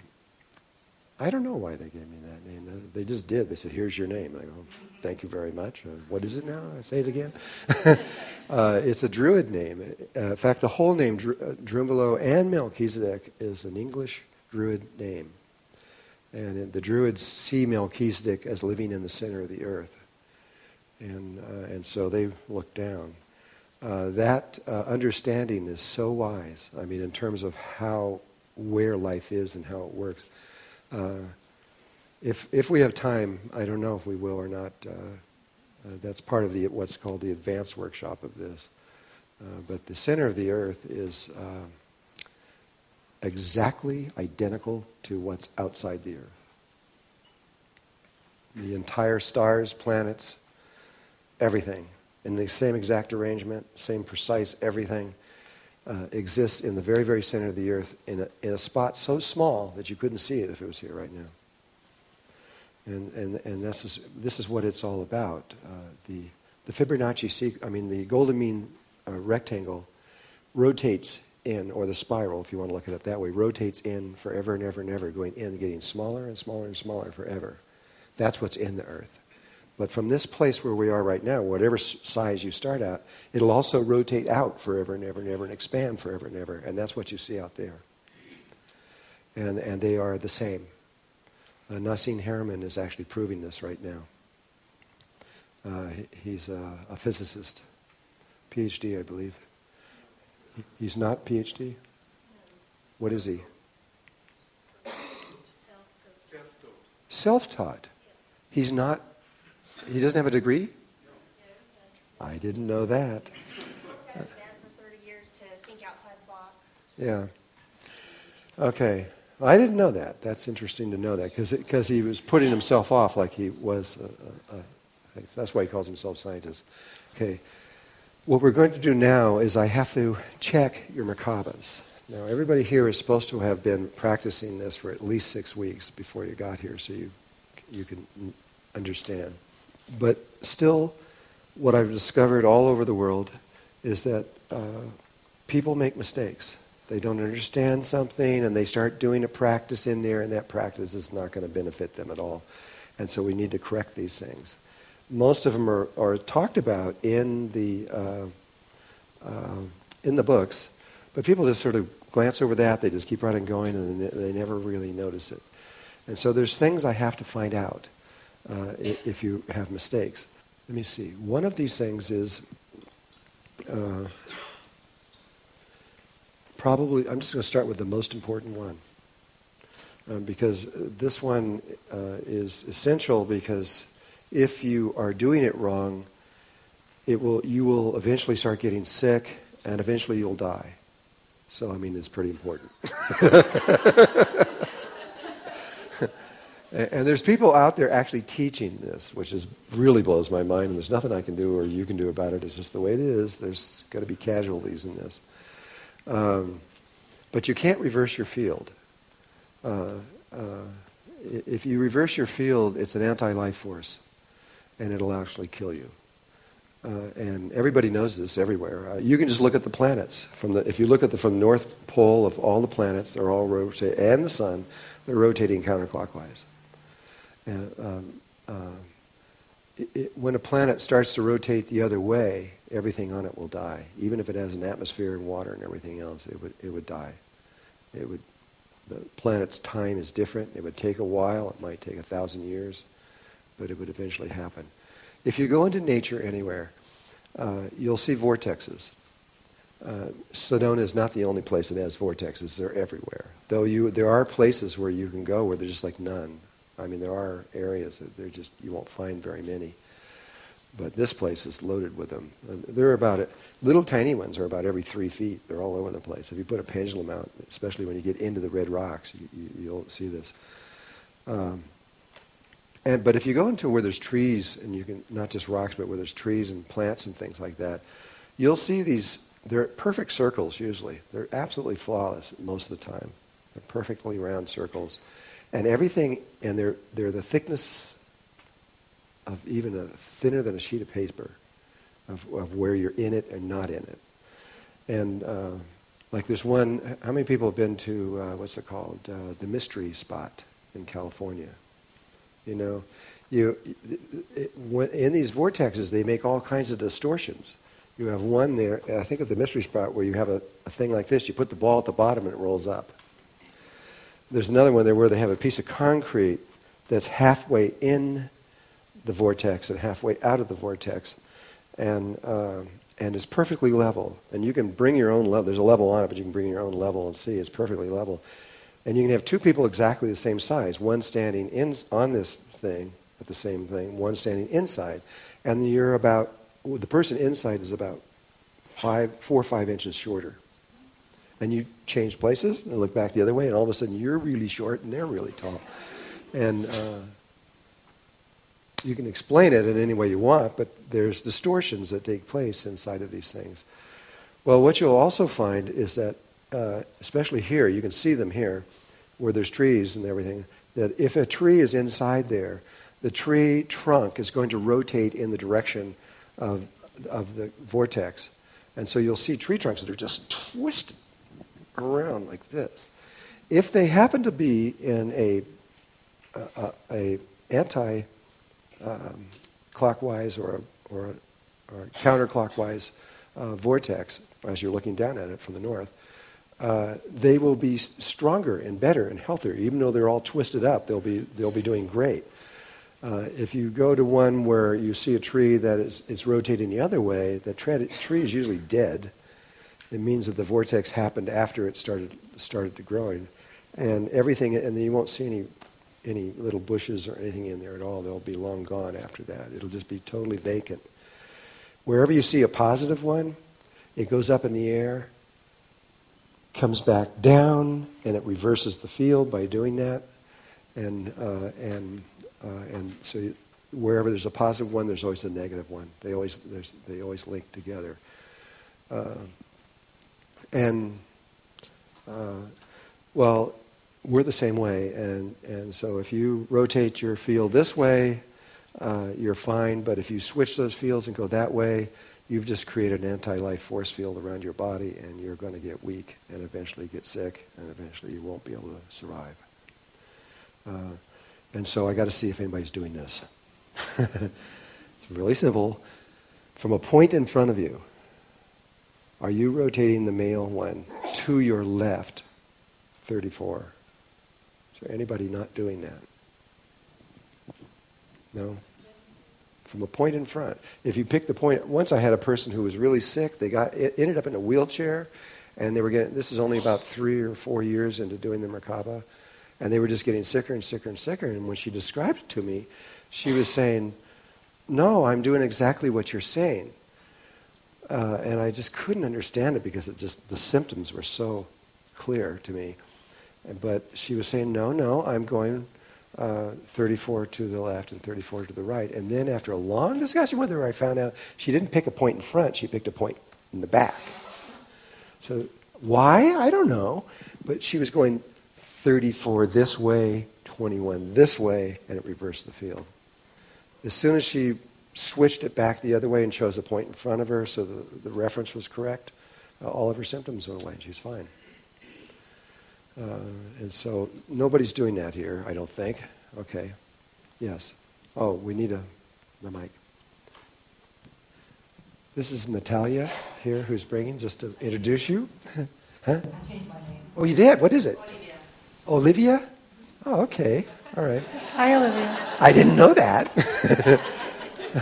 I don't know why they gave me that name. They just did. They said, "Here's your name." I go, "Thank you very much." Uh, what is it now? I say it again. uh, it's a Druid name. Uh, in fact, the whole name Dr- uh, Drunvalo and Melchizedek is an English Druid name, and the Druids see Melchizedek as living in the center of the earth, and uh, and so they look down uh, that uh, understanding is so wise. I mean, in terms of how, where life is and how it works. Uh, if, if we have time, I don't know if we will or not. Uh, uh, that's part of the, what's called the advanced workshop of this. but the center of the earth is exactly identical to what's outside the earth. The entire stars, planets, everything in the same exact arrangement, same precise everything. uh, exists in the very, very center of the earth in a, in a spot so small that you couldn't see it if it was here right now. And, and, and this, is, this is what it's all about. Uh, the, the Fibonacci, I mean, the golden mean uh, rectangle rotates in, or the spiral, if you want to look at it that way, rotates in forever and ever and ever, going in, getting smaller and smaller and smaller forever. That's what's in the earth. But from this place where we are right now, whatever size you start at, it'll also rotate out forever and ever and ever and expand forever and ever. And that's what you see out there. And, and they are the same. Uh, Nassim Haramein is actually proving this right now. Uh, he's a, a, physicist, PhD, I believe. He's not PhD? What is he? Self-taught. Self-taught. He's not he doesn't have a degree? I didn't know that. Yeah. Okay. I didn't know that. That's interesting to know that because he was putting himself off like he was. A, a, a, that's why he calls himself scientist. Okay. What we're going to do now is I have to check your Merkabas. Now, everybody here is supposed to have been practicing this for at least six weeks before you got here, so you you can understand. But still, what I've discovered all over the world is that uh, people make mistakes. They don't understand something and they start doing a practice in there, and that practice is not going to benefit them at all. And so we need to correct these things. Most of them are, are talked about in the, uh, uh, in the books, but people just sort of glance over that, they just keep right on going, and they never really notice it. And so there's things I have to find out uh, if you have mistakes. Let me see. One of these things is uh, probably, I'm just going to start with the most important one. Uh, because this one uh, is essential because if you are doing it wrong, it will, you will eventually start getting sick and eventually you'll die. So, I mean, it's pretty important. And there's people out there actually teaching this, which is really blows my mind. And there's nothing I can do or you can do about it. It's just the way it is. There's got to be casualties in this. Um, but you can't reverse your field. Uh, uh, if you reverse your field, it's an anti-life force, and it'll actually kill you. Uh, and everybody knows this everywhere. Uh, you can just look at the planets. From the, if you look at the from North Pole of all the planets, they're all rotating, and the sun, they're rotating counterclockwise. And, um, uh, it, it, when a planet starts to rotate the other way, everything on it will die. Even if it has an atmosphere and water and everything else, it would, it would die. It would, the planet's time is different. It would take a while. It might take a thousand years, but it would eventually happen. If you go into nature anywhere, uh, you'll see vortexes. Uh, Sedona is not the only place that has vortexes. They're everywhere. Though you, there are places where you can go where there's just like none. I mean, there are areas that they're just you won't find very many, but this place is loaded with them. They're about it. Little tiny ones are about every three feet. They're all over the place. If you put a pendulum out, especially when you get into the red rocks, you, will you, see this. Um, and but if you go into where there's trees and you can not just rocks, but where there's trees and plants and things like that, you'll see these. They're perfect circles usually. They're absolutely flawless most of the time. They're perfectly round circles and everything, and they're, they're the thickness of even a thinner than a sheet of paper of, of where you're in it and not in it. And uh, like there's one, how many people have been to, uh, what's it called, uh, the mystery spot in California? You know, you, in these vortexes, they make all kinds of distortions. You have one there, I think at the mystery spot, where you have a, a thing like this. You put the ball at the bottom and it rolls up. There's another one there where they have a piece of concrete that's halfway in the vortex and halfway out of the vortex, and uh, and is perfectly level. And you can bring your own level. There's a level on it, but you can bring your own level and see it's perfectly level. And you can have two people exactly the same size, one standing in on this thing at the same thing, one standing inside, and you're about the person inside is about five, four or five inches shorter and you change places and look back the other way, and all of a sudden you're really short and they're really tall. And uh, you can explain it in any way you want, but there's distortions that take place inside of these things. Well, what you'll also find is that, uh, especially here, you can see them here, where there's trees and everything, that if a tree is inside there, the tree trunk is going to rotate in the direction of, of the vortex. And so you'll see tree trunks that are just twisted around like this. If they happen to be in a, a, a anti um, clockwise or, a, or, or counterclockwise uh, vortex, as you're looking down at it from the north, uh, they will be stronger and better and healthier. Even though they're all twisted up, they'll be, they'll be doing great. Uh, if you go to one where you see a tree that is, is rotating the other way, the tre- tree is usually dead. It means that the vortex happened after it started, started to growing. And everything, and you won't see any, any little bushes or anything in there at all. They'll be long gone after that. It'll just be totally vacant. Wherever you see a positive one, it goes up in the air, comes back down, and it reverses the field by doing that. And, uh, and uh, and so wherever there's a positive one, there's always a negative one. They always, they always link together. Uh, and, uh, well, we're the same way. And, and so if you rotate your field this way, uh, you're fine. But if you switch those fields and go that way, you've just created an anti-life force field around your body, and you're going to get weak and eventually get sick, and eventually you won't be able to survive. Uh, and so I got to see if anybody's doing this. it's really simple. From a point in front of you, are you rotating the male one to your left, 34? Is there anybody not doing that? No? From a point in front. If you pick the point, once I had a person who was really sick, they got it ended up in a wheelchair, and they were getting, this is only about three or four years into doing the Merkaba and they were just getting sicker and sicker and sicker. And when she described it to me, she was saying, No, I'm doing exactly what you're saying. Uh, and I just couldn't understand it because it just the symptoms were so clear to me. But she was saying, No, no, I'm going uh, 34 to the left and 34 to the right. And then after a long discussion with her, I found out she didn't pick a point in front, she picked a point in the back. So why? I don't know. But she was going 34 this way, 21 this way, and it reversed the field. As soon as she switched it back the other way and chose a point in front of her so the, the reference was correct, uh, all of her symptoms went away. She's fine. Uh, and so nobody's doing that here, I don't think. Okay. Yes. Oh, we need a the mic. This is Natalia here who's bringing, just to introduce you. huh? Oh, you did? What is it? Olivia? Oh, okay. All right. Hi, Olivia. I didn't know that.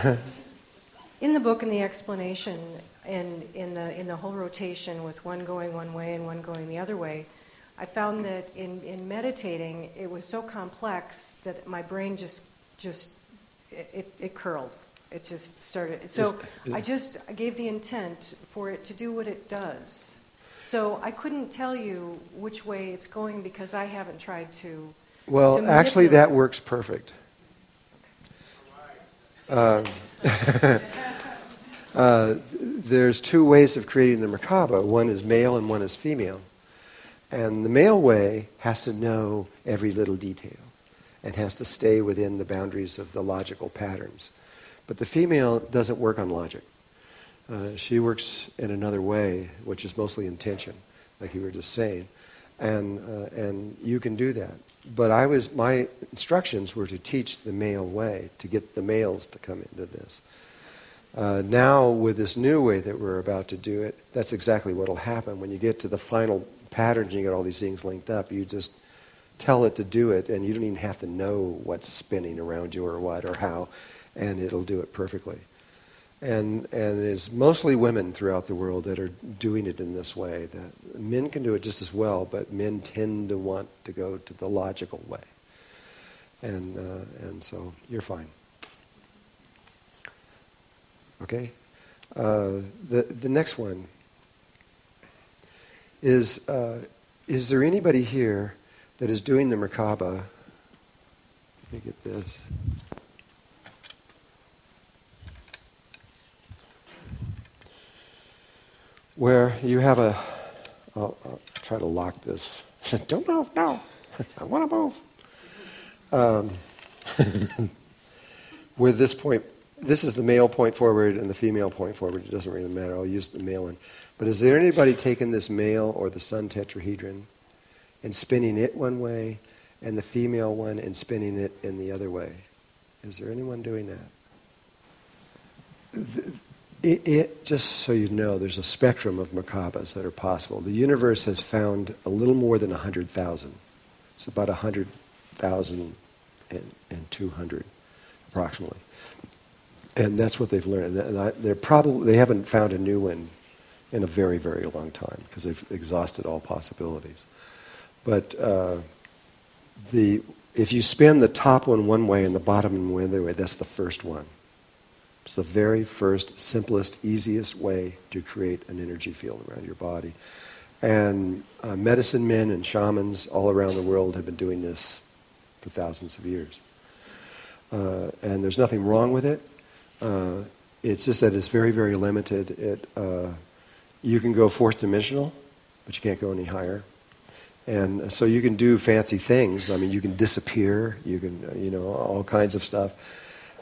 in the book, in the explanation, and in the in the whole rotation with one going one way and one going the other way, I found that in, in meditating, it was so complex that my brain just just it, it curled. It just started. So I just I gave the intent for it to do what it does. So I couldn't tell you which way it's going because I haven't tried to. Well, to actually, that works perfect. Uh, uh, there's two ways of creating the Merkaba. One is male and one is female. And the male way has to know every little detail and has to stay within the boundaries of the logical patterns. But the female doesn't work on logic. Uh, she works in another way, which is mostly intention, like you were just saying, and uh, and you can do that. But I was my instructions were to teach the male way to get the males to come into this. Uh, now with this new way that we're about to do it, that's exactly what will happen when you get to the final patterns. You get all these things linked up. You just tell it to do it, and you don't even have to know what's spinning around you or what or how, and it'll do it perfectly. And, and it's mostly women throughout the world that are doing it in this way. That men can do it just as well, but men tend to want to go to the logical way. And, uh, and so you're fine. Okay? Uh, the, the next one is uh, Is there anybody here that is doing the Merkaba? Let me get this. where you have a. I'll, I'll try to lock this. Don't move, no. I want to move. Um, with this point, this is the male point forward and the female point forward. It doesn't really matter. I'll use the male one. But is there anybody taking this male or the sun tetrahedron and spinning it one way and the female one and spinning it in the other way? Is there anyone doing that? It, it, just so you know, there's a spectrum of Merkabas that are possible. The universe has found a little more than 100,000. It's about 100,000 and, and 200, approximately. And that's what they've learned. And I, they're probably, they haven't found a new one in a very, very long time because they've exhausted all possibilities. But uh, the, if you spin the top one one way and the bottom one the other way, that's the first one. It's the very first, simplest, easiest way to create an energy field around your body. And uh, medicine men and shamans all around the world have been doing this for thousands of years. Uh, and there's nothing wrong with it. Uh, it's just that it's very, very limited. It, uh, you can go fourth dimensional, but you can't go any higher. And so you can do fancy things. I mean, you can disappear. You can, uh, you know, all kinds of stuff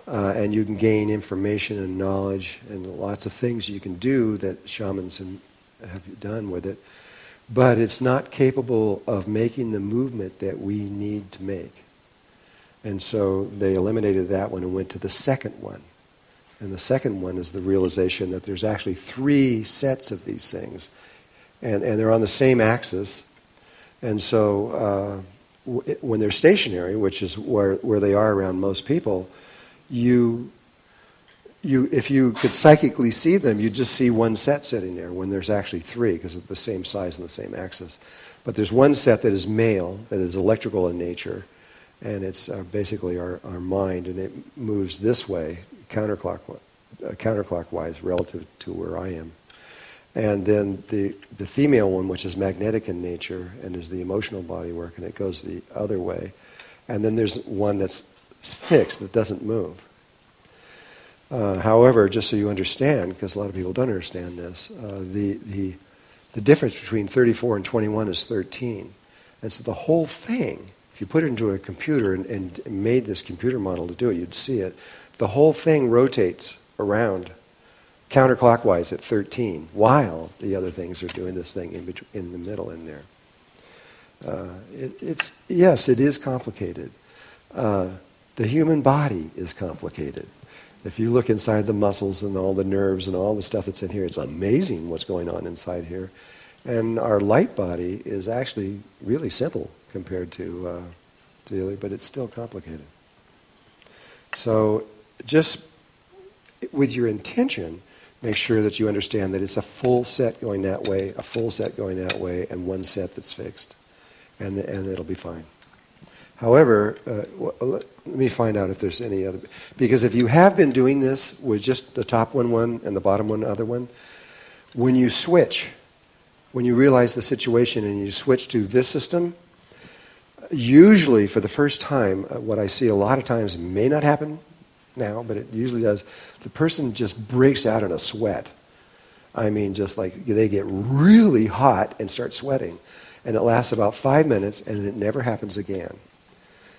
uh, and you can gain information and knowledge and lots of things you can do that shamans have done with it. But it's not capable of making the movement that we need to make. And so they eliminated that one and went to the second one. And the second one is the realization that there's actually three sets of these things. And, and they're on the same axis. And so uh, w- when they're stationary, which is where, where they are around most people, you, you, if you could psychically see them, you'd just see one set sitting there when there's actually three because of the same size and the same axis. But there's one set that is male, that is electrical in nature, and it's uh, basically our, our mind, and it moves this way, counterclockwise, uh, counterclockwise relative to where I am. And then the, the female one, which is magnetic in nature and is the emotional body work, and it goes the other way. And then there's one that's fixed, that doesn't move. Uh, however, just so you understand, because a lot of people don't understand this, uh, the, the, the difference between 34 and 21 is 13. And so the whole thing, if you put it into a computer and, and made this computer model to do it, you'd see it. The whole thing rotates around counterclockwise at 13, while the other things are doing this thing in, between, in the middle in there. Uh, it, it's, yes, it is complicated. Uh, the human body is complicated. If you look inside the muscles and all the nerves and all the stuff that's in here, it's amazing what's going on inside here. And our light body is actually really simple compared to, uh, to the other, but it's still complicated. So just with your intention, make sure that you understand that it's a full set going that way, a full set going that way, and one set that's fixed. And, and it'll be fine. However, uh, let me find out if there's any other. Because if you have been doing this with just the top one one and the bottom one other one, when you switch, when you realize the situation and you switch to this system, usually for the first time, uh, what I see a lot of times may not happen now, but it usually does. The person just breaks out in a sweat. I mean, just like they get really hot and start sweating. And it lasts about five minutes and it never happens again.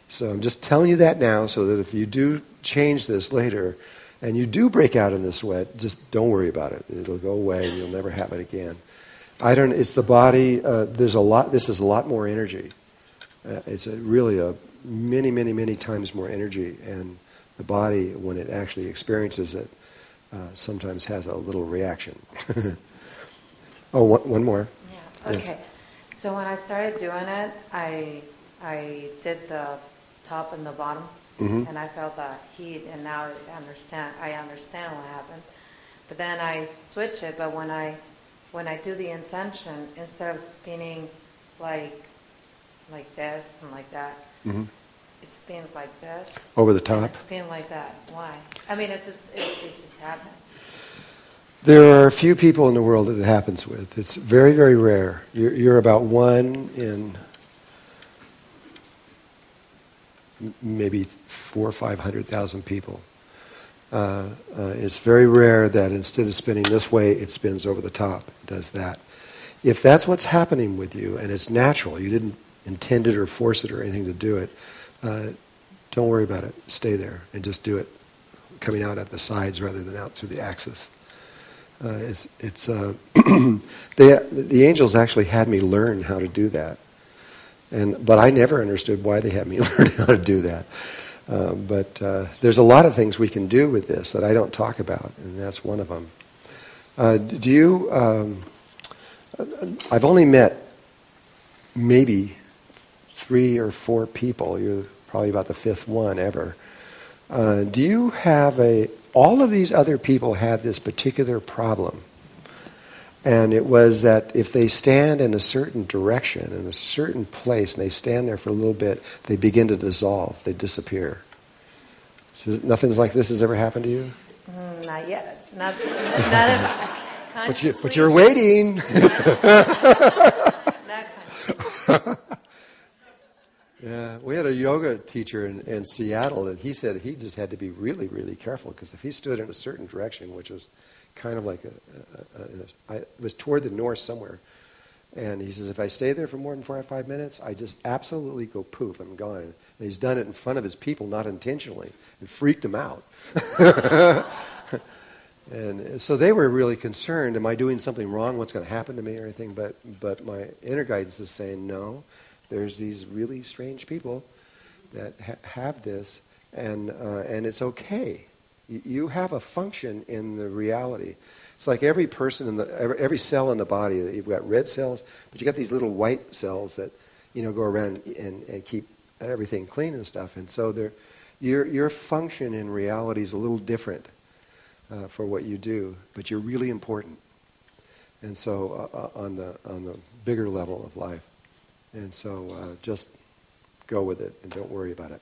So I'm just telling you that now so that if you do change this later and you do break out in the sweat, just don't worry about it. It'll go away and you'll never have it again. I don't, it's the body, uh, there's a lot, this is a lot more energy. Uh, it's a, really a many, many, many times more energy. And the body, when it actually experiences it, uh, sometimes has a little reaction. oh, one, one more. Yeah. Okay. Yes. So when I started doing it, I I did the top and the bottom, mm-hmm. and I felt the heat, and now I understand. I understand what happened. But then I switch it. But when I when I do the intention, instead of spinning like like this and like that, mm-hmm. It spins like this over the top. it spin like that. Why? I mean, it's just it, it just happens. There are a few people in the world that it happens with. It's very, very rare. You're, you're about one in maybe four or five hundred thousand people Uh, uh, it's very rare that instead of spinning this way, it spins over the top. It does that. If that's what's happening with you and it's natural, you didn't intend it or force it or anything to do it, uh, don't worry about it. Stay there and just do it coming out at the sides rather than out through the axis. Uh, it's it's uh, they, the angels actually had me learn how to do that, and but I never understood why they had me learn how to do that. Uh, but uh, there's a lot of things we can do with this that I don't talk about, and that's one of them. Uh, do you? Um, I've only met maybe three or four people. You're probably about the fifth one ever. Uh, do you have a all of these other people had this particular problem. And it was that if they stand in a certain direction, in a certain place, and they stand there for a little bit, they begin to dissolve, they disappear. So nothing's like this has ever happened to you? Mm, not yet. Not, not but, you, but you're waiting. Yeah, we had a yoga teacher in, in Seattle, and he said he just had to be really, really careful because if he stood in a certain direction, which was kind of like a, a, a, a I, was toward the north somewhere, and he says if I stay there for more than four or five minutes, I just absolutely go poof, I'm gone. And he's done it in front of his people, not intentionally. and freaked them out. and so they were really concerned: Am I doing something wrong? What's going to happen to me or anything? But but my inner guidance is saying no there's these really strange people that ha- have this, and, uh, and it's okay. You, you have a function in the reality. It's like every person in the every, every cell in the body. You've got red cells, but you got these little white cells that you know go around and, and keep everything clean and stuff. And so your your function in reality is a little different uh, for what you do, but you're really important. And so uh, uh on the on the bigger level of life. And so uh, just go with it and don't worry about it.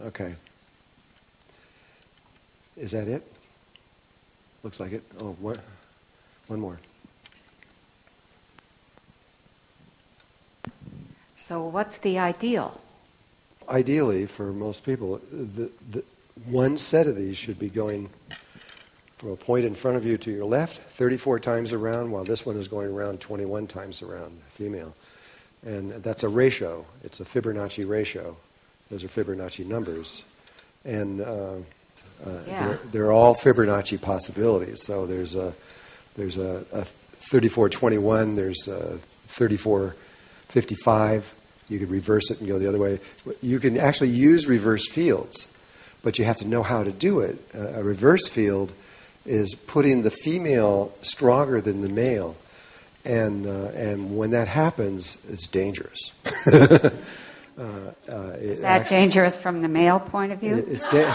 Okay. Is that it? Looks like it. Oh, one, one more. So, what's the ideal? Ideally, for most people, the, the, one set of these should be going from a point in front of you to your left 34 times around, while this one is going around 21 times around, female. And that's a ratio. It's a Fibonacci ratio. Those are Fibonacci numbers. And uh, uh, yeah. they're, they're, all Fibonacci possibilities. So there's a, there's a, a 3421, there's a 3455. You could reverse it and go the other way. You can actually use reverse fields, but you have to know how to do it. Uh, a reverse field is putting the female stronger than the male. And, uh, and when that happens, it's dangerous. uh, uh, is that actually, dangerous from the male point of view? It, it's da-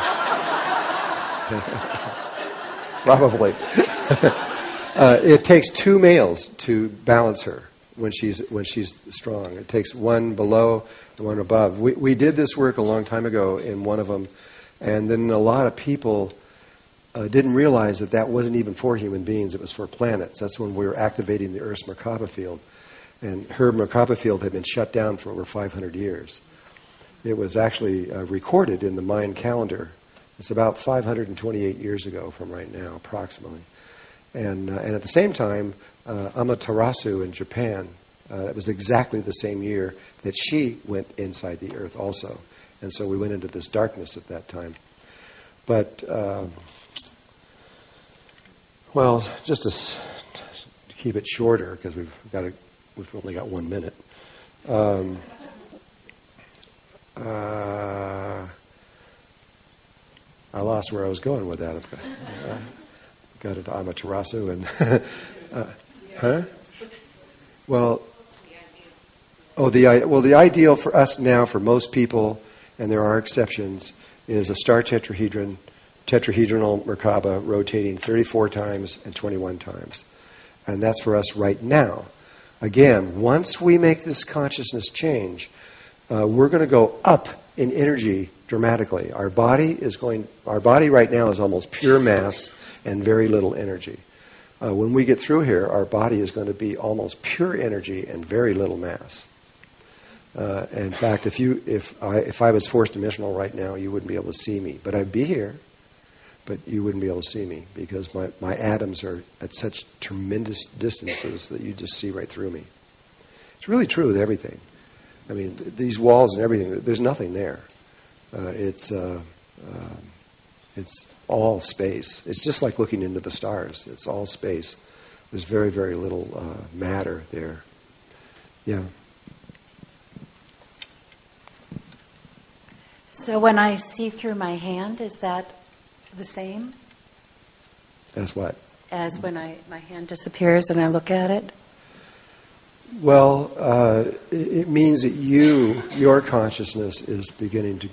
Probably. Uh, it takes two males to balance her when she's, when she's strong. It takes one below and one above. We, we did this work a long time ago in one of them, and then a lot of people uh, didn't realize that that wasn't even for human beings, it was for planets. That's when we were activating the Earth's Merkaba field. And her Merkaba field had been shut down for over 500 years. It was actually uh, recorded in the Mayan calendar. It's about 528 years ago from right now, approximately. And, uh, and at the same time, uh, Amaterasu in Japan, uh, it was exactly the same year that she went inside the Earth also. And so we went into this darkness at that time. But uh, well, just to keep it shorter, because we've got a, we've only got one minute. Um, uh, I lost where I was going with that. Uh, got it to Amaterasu and uh, huh? Well, oh, the well, the ideal for us now, for most people, and there are exceptions, is a star tetrahedron tetrahedral Merkaba rotating 34 times and 21 times. And that's for us right now. Again, once we make this consciousness change, uh, we're going to go up in energy dramatically. Our body is going, our body right now is almost pure mass and very little energy. Uh, when we get through here, our body is going to be almost pure energy and very little mass. Uh, in fact, if you, if I, if I was fourth dimensional right now, you wouldn't be able to see me, but I'd be here but you wouldn't be able to see me because my, my atoms are at such tremendous distances that you just see right through me. It's really true with everything. I mean, th- these walls and everything, there's nothing there. Uh, it's, uh, uh, it's all space. It's just like looking into the stars. It's all space. There's very, very little uh, matter there. Yeah. So when I see through my hand, is that the same As what? as when I, my hand disappears and I look at it? Well, uh, it means that you, your consciousness is beginning to,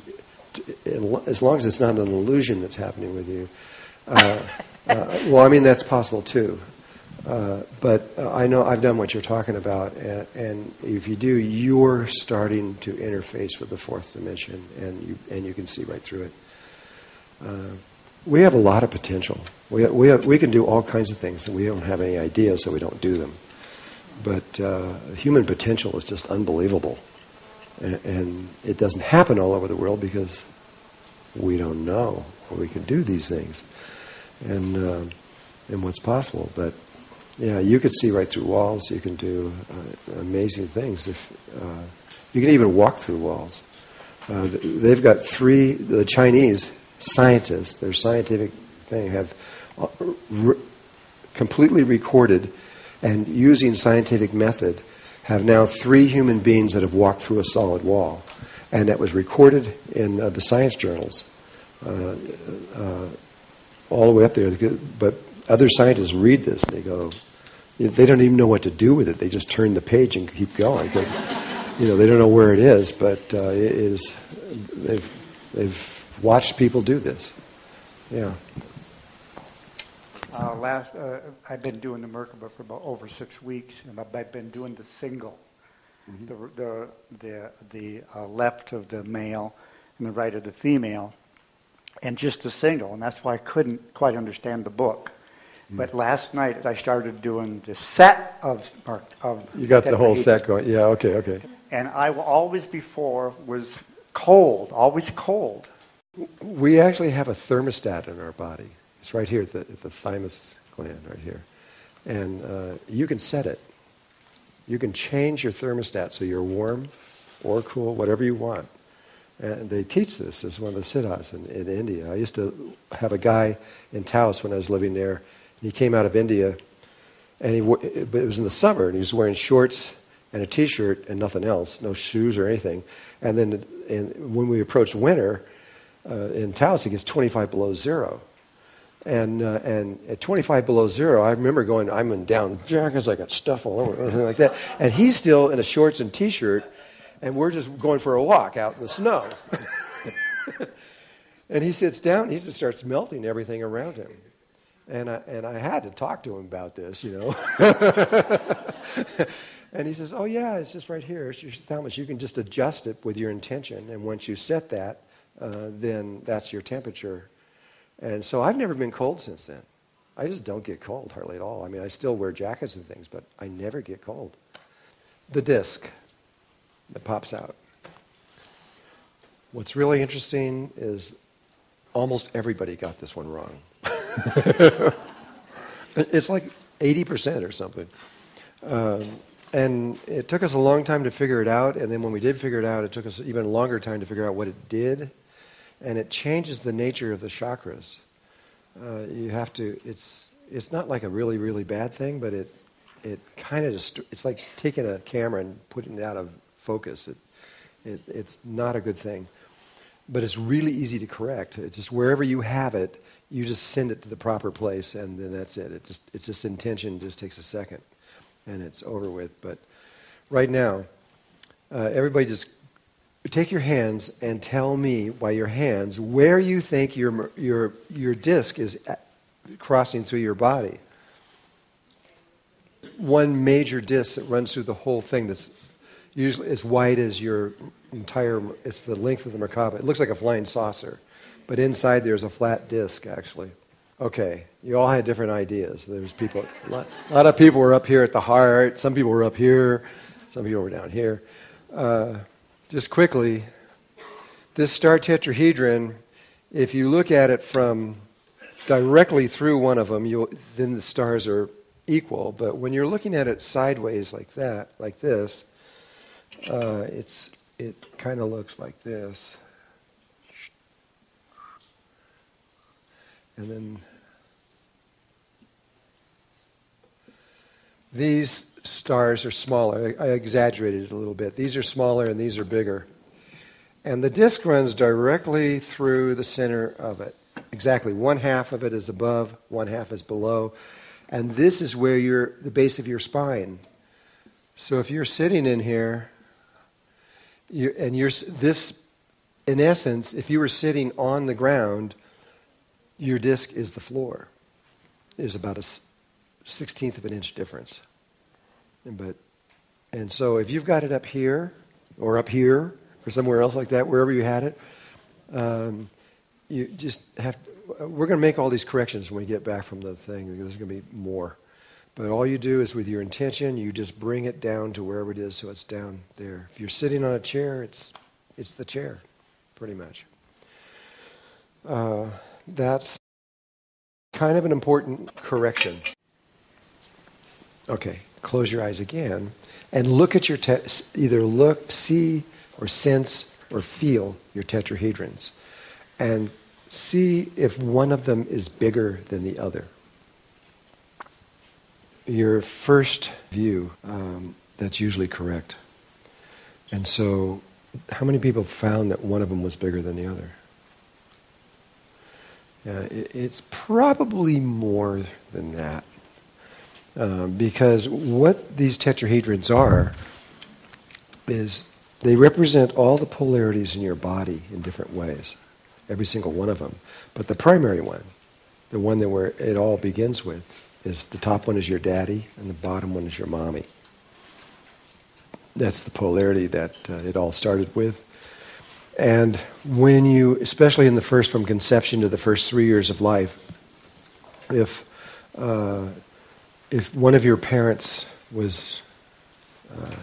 to, as long as it's not an illusion that's happening with you. Uh, uh, well, I mean, that's possible too. Uh, but uh, I know I've done what you're talking about, and, and if you do, you're starting to interface with the fourth dimension, and you and you can see right through it. We have a lot of potential. We we have, we can do all kinds of things, and we don't have any ideas, so we don't do them. But uh, human potential is just unbelievable, and, and it doesn't happen all over the world because we don't know we can do these things, and uh, and what's possible, but. Yeah, you could see right through walls. You can do uh, amazing things. If uh, you can even walk through walls, uh, they've got three. The Chinese scientists, their scientific thing, have uh, re- completely recorded and using scientific method have now three human beings that have walked through a solid wall, and that was recorded in uh, the science journals, uh, all the way up there. But other scientists read this and they go, they don't even know what to do with it. They just turn the page and keep going because you know they don't know where it is. But uh, it is they've they've watched people do this. Yeah. Uh, last, uh, I've been doing the Merkaba for about over six weeks, and I've been doing the single, Mm-hmm. the the the, the uh, left of the male and the right of the female, and just the single, and that's why I couldn't quite understand the book. Mm. But last night I started doing the set of of. You got the whole set going. Yeah. Okay. Okay. And I always before was cold, always cold. We actually have a thermostat in our body. It's right here the, the thymus gland, right here. And uh, you can set it. You can change your thermostat so you're warm or cool, whatever you want. And they teach this as one of the siddhis in, in India. I used to have a guy in Taos when I was living there. He came out of India, and he, it was in the summer, and he was wearing shorts and a t-shirt and nothing else, no shoes or anything. And then and when we approached winter in Taos, it gets 25 below zero. And, uh, and at 25 below zero, I remember going, I'm in down jackets, I got stuff all over, everything like that. And he's still in a shorts and t-shirt, and we're just going for a walk out in the snow. and he sits down, he just starts melting everything around him. And I, and I had to talk to him about this, you know. and he says, Oh, yeah, it's just right here. It's your thalamus. You can just adjust it with your intention. And once you set that, uh, then that's your temperature. And so I've never been cold since then. I just don't get cold hardly at all. I mean, I still wear jackets and things, but I never get cold. The disc that pops out. What's really interesting is almost everybody got this one wrong. it's like 80% or something. Um, and it took us a long time to figure it out. And then when we did figure it out, it took us even longer time to figure out what it did. And it changes the nature of the chakras. Uh, you have to, it's, it's not like a really, really bad thing, but it, it kind of just, it's like taking a camera and putting it out of focus. It, it, it's not a good thing. But it's really easy to correct. It's just wherever you have it, you just send it to the proper place, and then that's it. It just, it's just intention just takes a second, and it's over with. But right now, uh, everybody just take your hands and tell me by your hands where you think your, your, your disc is crossing through your body. One major disc that runs through the whole thing that's usually as wide as your entire, it's the length of the Merkaba. It looks like a flying saucer, but inside there's a flat disc actually. Okay, you all had different ideas. There's people, a lot, a lot of people were up here at the heart, some people were up here, some people were down here. Uh, just quickly, this star tetrahedron, if you look at it from directly through one of them, then the stars are equal. But when you're looking at it sideways like that, like this, uh, it's it kind of looks like this. And then these stars are smaller. I, exaggerated it a little bit. These are smaller and these are bigger. And the disk runs directly through the center of it. Exactly. One half of it is above, one half is below. And this is where you're the base of your spine. So if you're sitting in here, you and you're this, in essence, if you were sitting on the ground, your disc is the floor. There's about a sixteenth of an inch difference. But, and so if you've got it up here, or up here, or somewhere else like that, wherever you had it, um, you just have. To, we're going to make all these corrections when we get back from the thing. There's going to be more. But all you do is with your intention, you just bring it down to wherever it is so it's down there. If you're sitting on a chair, it's, it's the chair, pretty much. Uh, that's kind of an important correction. Okay, close your eyes again and look at your, te- either look, see, or sense, or feel your tetrahedrons. And see if one of them is bigger than the other your first view, um, that's usually correct. And so, how many people found that one of them was bigger than the other? It, it's probably more than that. Um, because what these tetrahedrons are is they represent all the polarities in your body in different ways, every single one of them. But the primary one, the one that where it all begins with, is the top one is your daddy and the bottom one is your mommy. That's the polarity that uh, it all started with. And when you, especially in the first, from conception to the first three years of life, if, uh, if one of your parents was uh,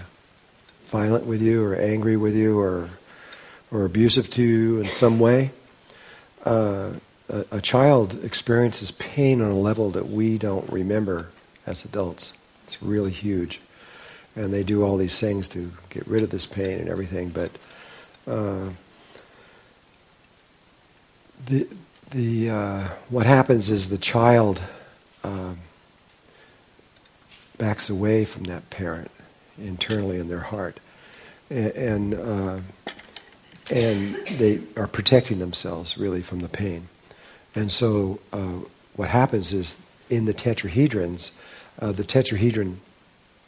violent with you or angry with you or, or abusive to you in some way, uh, a, a child experiences pain on a level that we don't remember as adults. It's really huge. And they do all these things to get rid of this pain and everything. But uh, the, the, uh, what happens is the child uh, backs away from that parent internally in their heart. And, and, uh, and they are protecting themselves really from the pain. And so uh, what happens is in the tetrahedrons, uh, the tetrahedron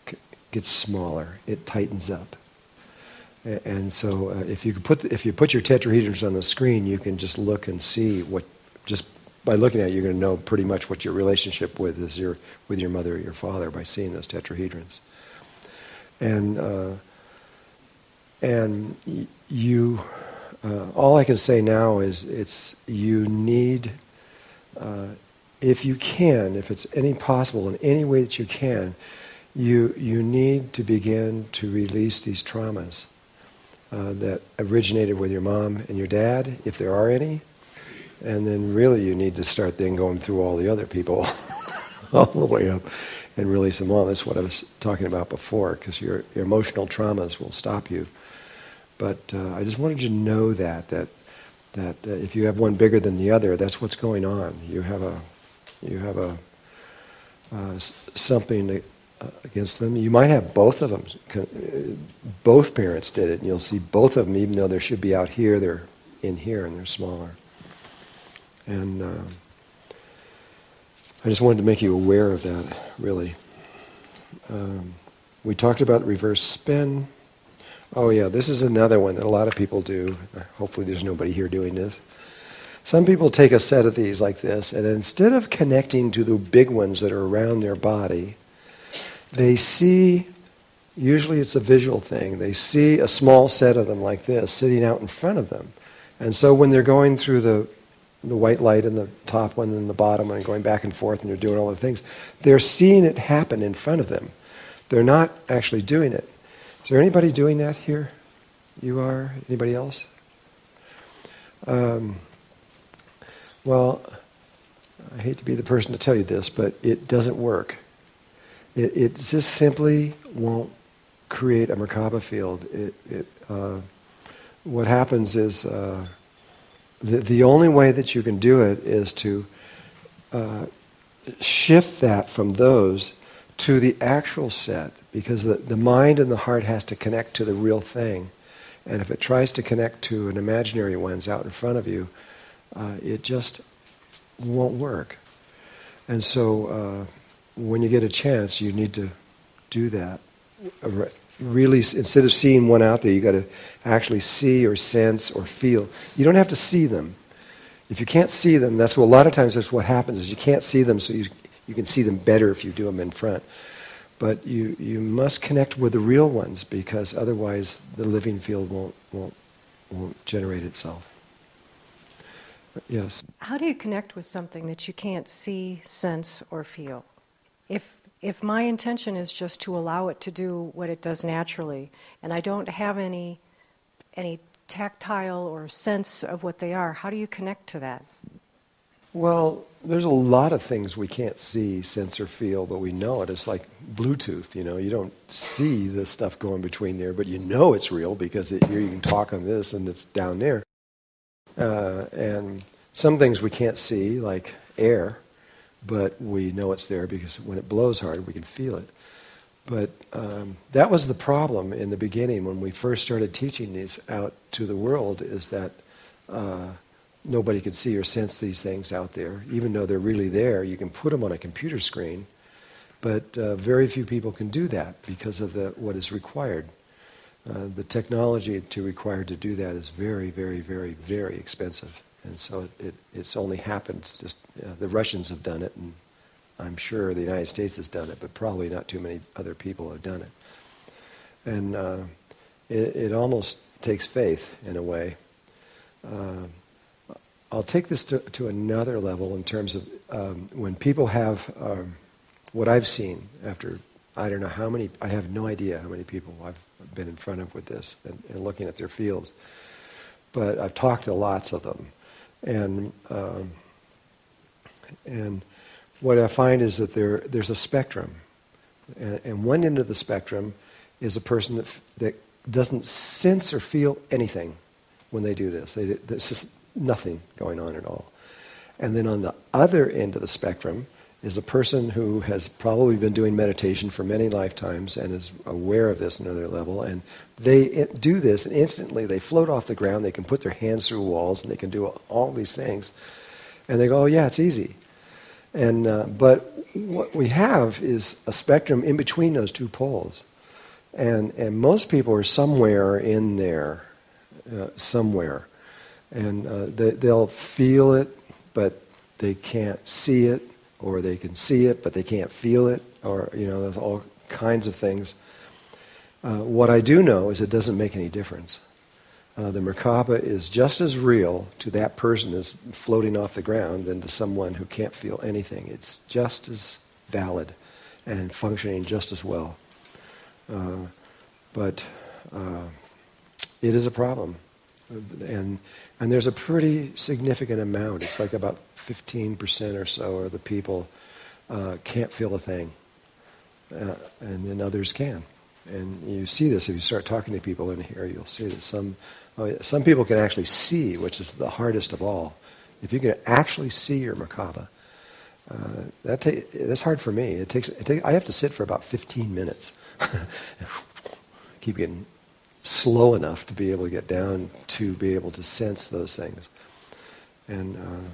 c- gets smaller. It tightens up. A- and so uh, if you put if you put your tetrahedrons on the screen, you can just look and see what just by looking at it, you're going to know pretty much what your relationship with is your with your mother or your father by seeing those tetrahedrons. And uh, and you uh, all I can say now is it's you need, uh, if you can, if it's any possible in any way that you can, you you need to begin to release these traumas uh, that originated with your mom and your dad, if there are any, and then really you need to start then going through all the other people all the way up and release them all. That's what I was talking about before, because your, your emotional traumas will stop you but uh, I just wanted you to know that that that uh, if you have one bigger than the other, that's what's going on. You have a you have a uh, something against them. You might have both of them. Uh, both parents did it, and you'll see both of them, even though they should be out here, they're in here and they're smaller. And uh, I just wanted to make you aware of that, really. Um, we talked about reverse spin. Oh, yeah, this is another one that a lot of people do. Hopefully, there's nobody here doing this. Some people take a set of these like this, and instead of connecting to the big ones that are around their body, they see, usually it's a visual thing, they see a small set of them like this sitting out in front of them. And so when they're going through the, the white light in the top one and the bottom one and going back and forth and they're doing all the things, they're seeing it happen in front of them. They're not actually doing it. Is there anybody doing that here? You are? Anybody else? Um, well, I hate to be the person to tell you this, but it doesn't work. It, it just simply won't create a Merkaba field. It, it, uh, what happens is uh, the, the only way that you can do it is to uh, shift that from those to the actual set because the, the mind and the heart has to connect to the real thing. And if it tries to connect to an imaginary ones out in front of you, uh, it just won't work. And so uh, when you get a chance, you need to do that. Really, instead of seeing one out there, you got to actually see or sense or feel. You don't have to see them. If you can't see them, that's what a lot of times that's what happens is you can't see them, so you you can see them better if you do them in front. But you, you must connect with the real ones because otherwise the living field won't, won't, won't generate itself. Yes. How do you connect with something that you can't see, sense, or feel? If my intention is just to allow it to do what it does naturally, and I don't have any any tactile or sense of what they are, how do you connect to that? Well, there's a lot of things we can't see, sense, or feel, but we know it. It's like Bluetooth, you know. You don't see the stuff going between there, but you know it's real because it, you can talk on this and it's down there. Uh, and some things we can't see, like air, but we know it's there because when it blows hard, we can feel it. But um, that was the problem in the beginning when we first started teaching these out to the world, is that. Uh, nobody can see or sense these things out there, even though they're really there. You can put them on a computer screen, but uh, very few people can do that because of the, what is required. Uh, the technology to require to do that is very, very, very, very expensive, and so it, it, it's only happened. Just the Russians have done it, and I'm sure the United States has done it, but probably not too many other people have done it. And uh, it, it, almost takes faith in a way. Uh, I'll take this to, to another level in terms of um, when people have um, what I've seen after I don't know how many, I have no idea how many people I've been in front of with this and, and looking at their fields. But I've talked to lots of them. And, um, and what I find is that there, there's a spectrum. And, and one end of the spectrum is a person that, that doesn't sense or feel anything when they do this. They, this is nothing going on at all. And then on the other end of the spectrum is a person who has probably been doing meditation for many lifetimes and is aware of this another level. And they do this, and instantly they float off the ground. They can put their hands through walls, and they can do all these things. And they go, "Oh yeah, it's easy." And uh, but what we have is a spectrum in between those two poles, and and most people are somewhere in there, uh, somewhere and uh, they, they'll feel it, but they can't see it, or they can see it, but they can't feel it, or you know, there's all kinds of things. Uh, what I do know is it doesn't make any difference. Uh, the Merkaba is just as real to that person as floating off the ground than to someone who can't feel anything. It's just as valid and functioning just as well. Uh, but uh, it is a problem. And and there's a pretty significant amount. It's like about 15% or so of the people uh, can't feel a thing, uh, and then others can. And you see this if you start talking to people in here. You'll see that some oh, some people can actually see, which is the hardest of all. If you can actually see your Merkaba, uh, that ta- that's hard for me. It takes, it take, I have to sit for about 15 minutes. Keep getting slow enough to be able to get down to be able to sense those things. And uh,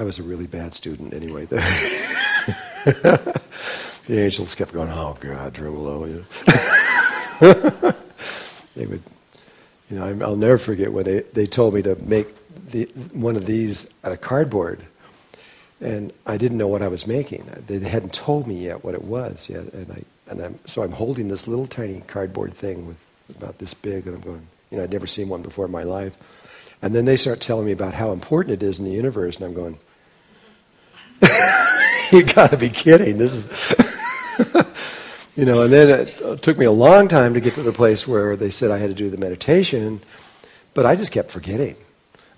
I was a really bad student anyway. the angels kept going, "Oh God, Drunvalo." You know? they would, you know, I'll never forget when they, they told me to make the, one of these out of cardboard, and I didn't know what I was making. They hadn't told me yet what it was yet, and I and I'm, so I'm holding this little tiny cardboard thing with about this big, and I'm going, you know, I'd never seen one before in my life. And then they start telling me about how important it is in the universe, and I'm going, you got to be kidding. This is, you know. And then it took me a long time to get to the place where they said I had to do the meditation, but I just kept forgetting.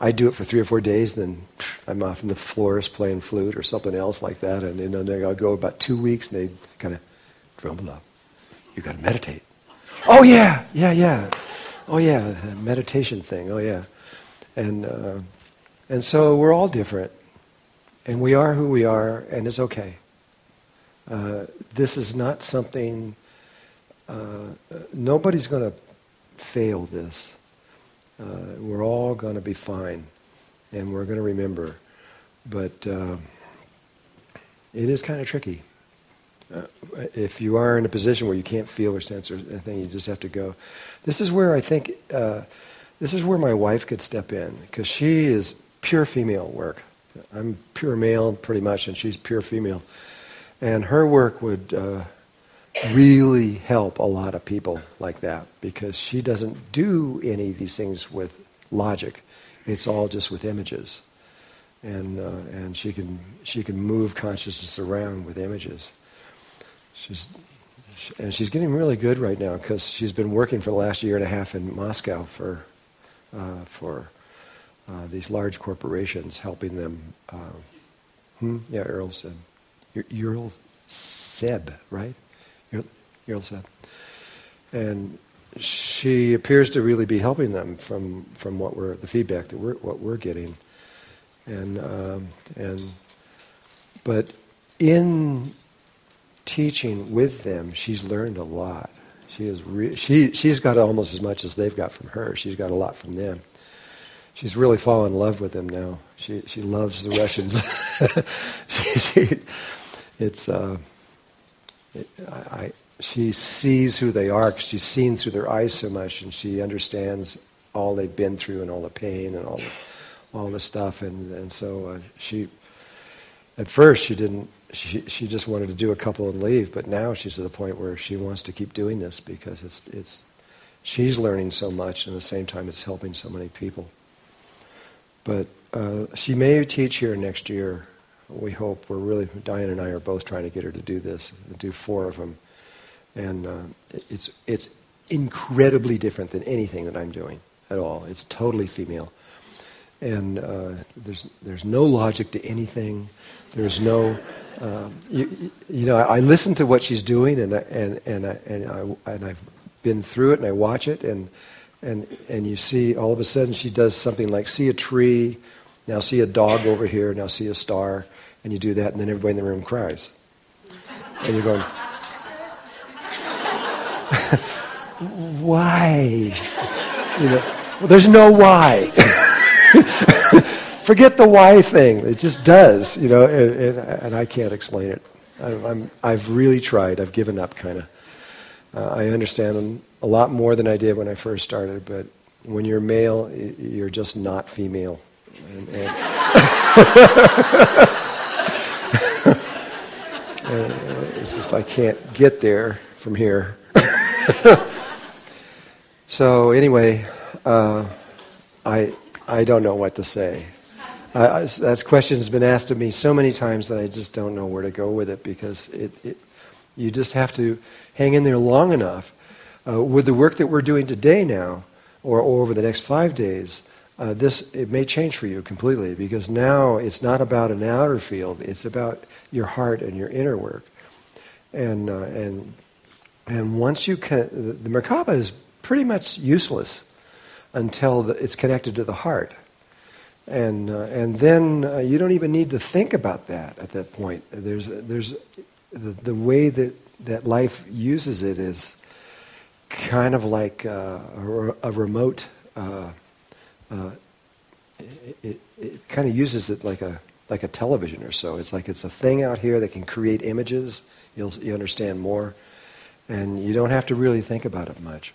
I do it for three or four days, then I'm off in the forest playing flute or something else like that, and, then I'll go about two weeks, and they kind of drumble up. You got to meditate. Oh yeah, yeah, yeah. Oh yeah, meditation thing. Oh yeah, and uh, and so we're all different, and we are who we are, and it's okay. Uh, this is not something. Uh, nobody's going to fail this. Uh, we're all going to be fine, and we're going to remember. But uh, it is kind of tricky. Uh, if you are in a position where you can't feel or sense or anything, you just have to go. This is where I think uh, this is where my wife could step in because she is pure female work. I'm pure male pretty much, and she's pure female, and her work would uh, really help a lot of people like that because she doesn't do any of these things with logic. It's all just with images. And, uh, and she, can, she can move consciousness around with images. She's, and she's getting really good right now because she's been working for the last year and a half in Moscow for, uh, for uh, these large corporations, helping them. Uh, hmm? Yeah, Earl said. Earl Seb, right? Earl said. And she appears to really be helping them from, from what we're, the feedback that we're, what we're getting. And, um, and, but in teaching with them, she's learned a lot. She is re- she, she's got almost as much as they've got from her. She's got a lot from them. She's really fallen in love with them now. She, she loves the Russians. she, she, it's, uh, it, I, she sees who they are because she's seen through their eyes so much, and she understands all they've been through and all the pain and all the, all the stuff. And, and so uh, she, at first, she didn't. She, she just wanted to do a couple and leave, but now she's at the point where she wants to keep doing this because it's, it's, she's learning so much, and at the same time, it's helping so many people. But uh, she may teach here next year we hope. We're really, Diane and I are both trying to get her to do this, do four of them. And uh, it's, it's incredibly different than anything that I'm doing at all. It's totally female. And uh, there's, there's no logic to anything. There's no, um, you, you, know, I, I, listen to what she's doing and, I, and, and, I, and, I, and I've been through it and I watch it and, and, and you see all of a sudden she does something like see a tree, now see a dog over here, now see a star and you do that, and then everybody in the room cries. And you're going, why? You know, well, there's no why. Forget the why thing. It just does, you know, and, and, and I can't explain it. I, have really tried. I've given up, kind of. Uh, I understand a lot more than I did when I first started, but when you're male, you're just not female. And, and it's just I can't get there from here. so anyway, uh, I I don't know what to say. Uh, that question has been asked of me so many times that I just don't know where to go with it because it, it you just have to hang in there long enough. Uh, with the work that we're doing today now, or, or over the next five days, uh, this it may change for you completely because now it's not about an outer field; it's about your heart and your inner work. And uh, and and once you can, the, Merkaba is pretty much useless until it's connected to the heart. And uh, and then uh, you don't even need to think about that at that point. There's there's the, the way that that life uses it is kind of like uh, a, a remote uh, uh, it, it, it kind of uses it like a like a television or so. It's like it's a thing out here that can create images. You'll you understand more, and you don't have to really think about it much.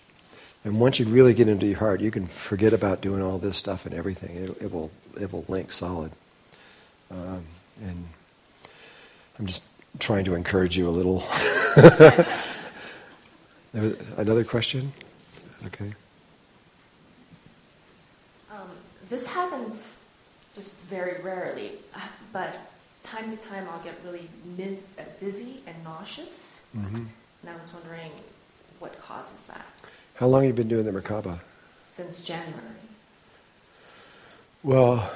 And once you really get into your heart, you can forget about doing all this stuff and everything. It, it will it will link solid. Um, and I'm just trying to encourage you a little. Another question? Okay. This happens just very rarely, but time to time I'll get really uh, dizzy and nauseous. Mm-hmm. And I was wondering what causes that. How long have you been doing the Merkaba? Since January. Well,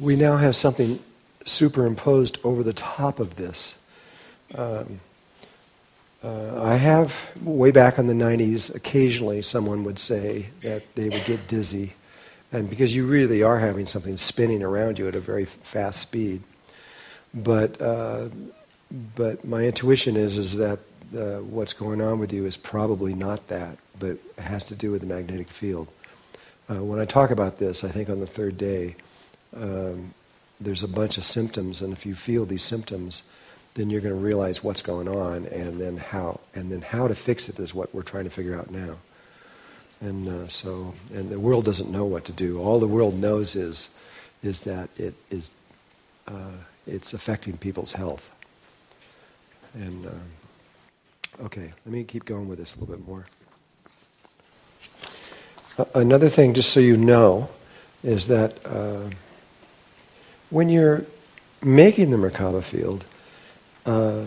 we now have something superimposed over the top of this. Um, uh, I have, way back in the 90s, occasionally someone would say that they would get dizzy. And because you really are having something spinning around you at a very fast speed. But, uh, but my intuition is, is that uh, what's going on with you is probably not that, but it has to do with the magnetic field. Uh, when I talk about this, I think on the third day, um, there's a bunch of symptoms, and if you feel these symptoms, then you're going to realize what's going on, and then how, and then how to fix it is what we're trying to figure out now. And uh, so, and the world doesn't know what to do. All the world knows is, is that it is, uh, it's affecting people's health. And uh, okay, let me keep going with this a little bit more. another thing, just so you know, is that uh, when you're making the Merkaba field, uh,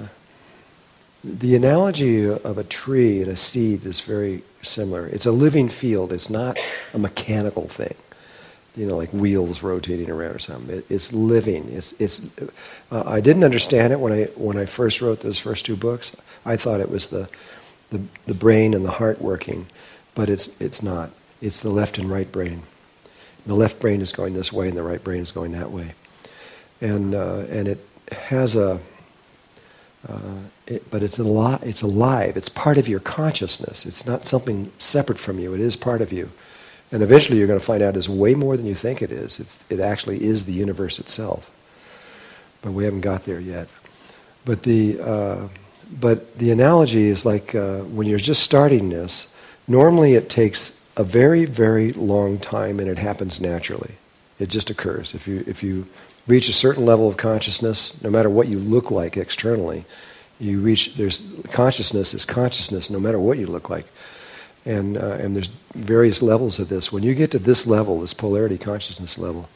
the analogy of a tree and a seed is very similar. It's a living field. It's not a mechanical thing, you know, like wheels rotating around or something. It, it's living. It's, it's, uh, I didn't understand it when I, when I first wrote those first two books. I thought it was the, the, the brain and the heart working, but it's, it's not. It's the left and right brain. The left brain is going this way and the right brain is going that way. And, uh, and it has a, uh, it, but it's, al- it's alive. It's part of your consciousness. It's not something separate from you. It is part of you. And eventually you're going to find out it's way more than you think it is. It's, it actually is the universe itself. But we haven't got there yet. But the, uh, but the analogy is like uh, when you're just starting this, normally it takes a very, very long time and it happens naturally. It just occurs. If you, if you reach a certain level of consciousness, no matter what you look like externally, you reach, there's, consciousness is consciousness no matter what you look like. And, uh, and there's various levels of this. When you get to this level, this polarity consciousness level,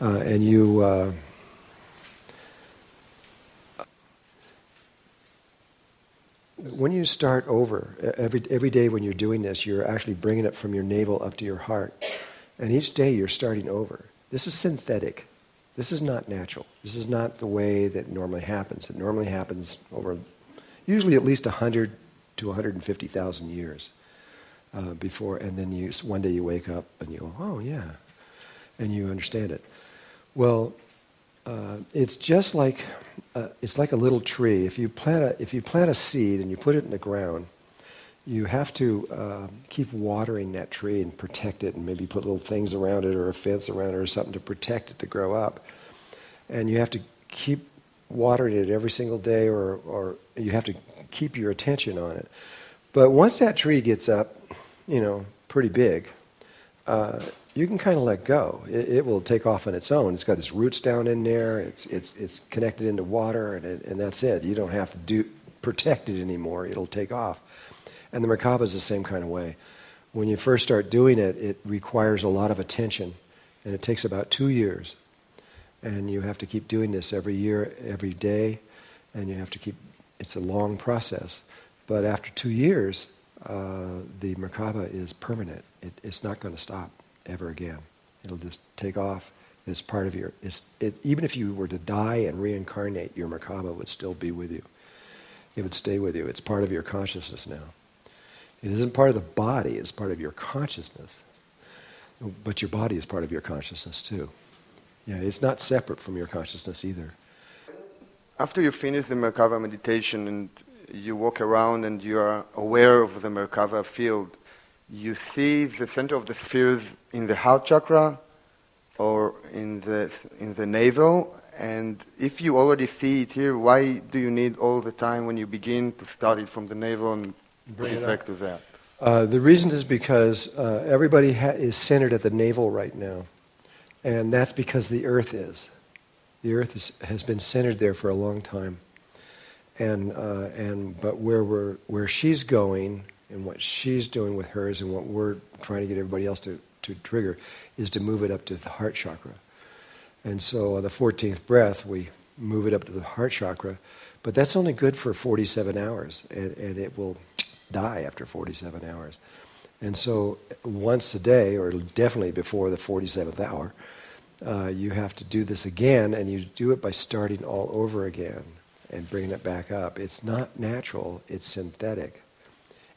uh, and you, uh, when you start over, every, every day when you're doing this, you're actually bringing it from your navel up to your heart. And each day you're starting over. This is synthetic. This is not natural. This is not the way that normally happens. It normally happens over usually at least 100 to 150,000 years uh, before, and then you, one day you wake up and you go, oh, yeah, and you understand it. Well, uh, it's just like uh, it's like a little tree. If you plant a if you plant a seed and you put it in the ground, you have to uh, keep watering that tree and protect it and maybe put little things around it or a fence around it or something to protect it to grow up. And you have to keep watering it every single day or, or you have to keep your attention on it. But once that tree gets up, you know, pretty big, uh, you can kind of let go. It, it, will take off on its own. It's got its roots down in there. It's, it's, it's connected into water, and, it, and that's it. You don't have to do, protect it anymore. It'll take off. And the Merkaba is the same kind of way. When you first start doing it, it requires a lot of attention, and it takes about two years. And you have to keep doing this every year, every day, and you have to keep, it's a long process. But after two years, uh, the Merkaba is permanent. It, it's not going to stop ever again. It'll just take off. It's part of your, it's, it, even if you were to die and reincarnate, your Merkaba would still be with you. It would stay with you. It's part of your consciousness now. It isn't part of the body, it's part of your consciousness. But your body is part of your consciousness too. Yeah, it's not separate from your consciousness either. After you finish the Merkava meditation and you walk around and you are aware of the Merkava field, you see the center of the spheres in the heart chakra or in the, in the navel. And if you already see it here, why do you need all the time when you begin to start it from the navel and bring it back to that? Uh, the reason is because uh, everybody ha- is centered at the navel right now, and that's because the earth is. The earth is, has been centered there for a long time, and uh, and but where we're where she's going and what she's doing with hers and what we're trying to get everybody else to to trigger is to move it up to the heart chakra, and so on the 14th breath we move it up to the heart chakra, but that's only good for 47 hours, and, and it will die after 47 hours. And so once a day, or definitely before the 47th hour, uh, you have to do this again, and you do it by starting all over again and bringing it back up. It's not natural, it's synthetic.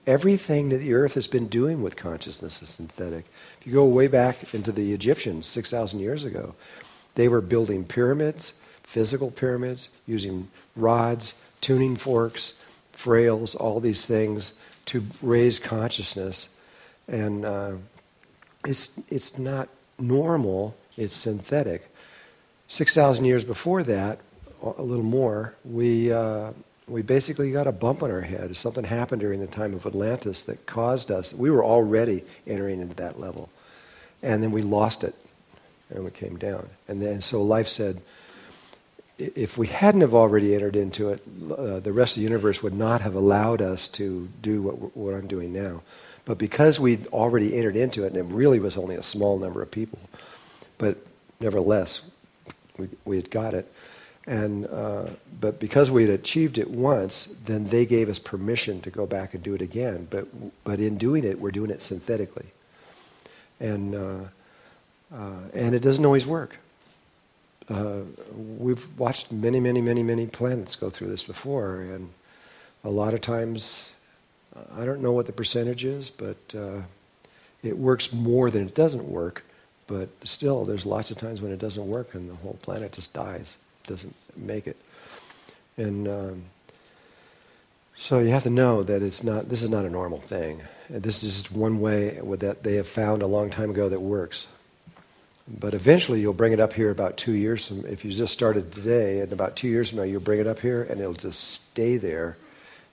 Everything that the earth has been doing with consciousness is synthetic. If you go way back into the Egyptians 6,000 years ago, they were building pyramids, physical pyramids, using rods, tuning forks, frails, all these things to raise consciousness. And uh, it's, it's not normal, it's synthetic. 6,000 years before that, a little more, we, uh, we basically got a bump on our head. Something happened during the time of Atlantis that caused us, we were already entering into that level. And then we lost it, and we came down. And then so life said, if we hadn't have already entered into it, uh, the rest of the universe would not have allowed us to do what, what I'm doing now. But because we'd already entered into it, and it really was only a small number of people, but nevertheless, we, we had got it. And, uh, but because we had achieved it once, then they gave us permission to go back and do it again. But, but in doing it, we're doing it synthetically. And, uh, uh, and it doesn't always work. Uh, we've watched many, many, many, many planets go through this before, and a lot of times, I don't know what the percentage is, but uh, it works more than it doesn't work. But still, there's lots of times when it doesn't work, and the whole planet just dies, doesn't make it. And um, so you have to know that it's not. This is not a normal thing. This is just one way that they have found a long time ago that works. But eventually you'll bring it up here about two years from, if you just started today, and about two years from now you'll bring it up here and it'll just stay there.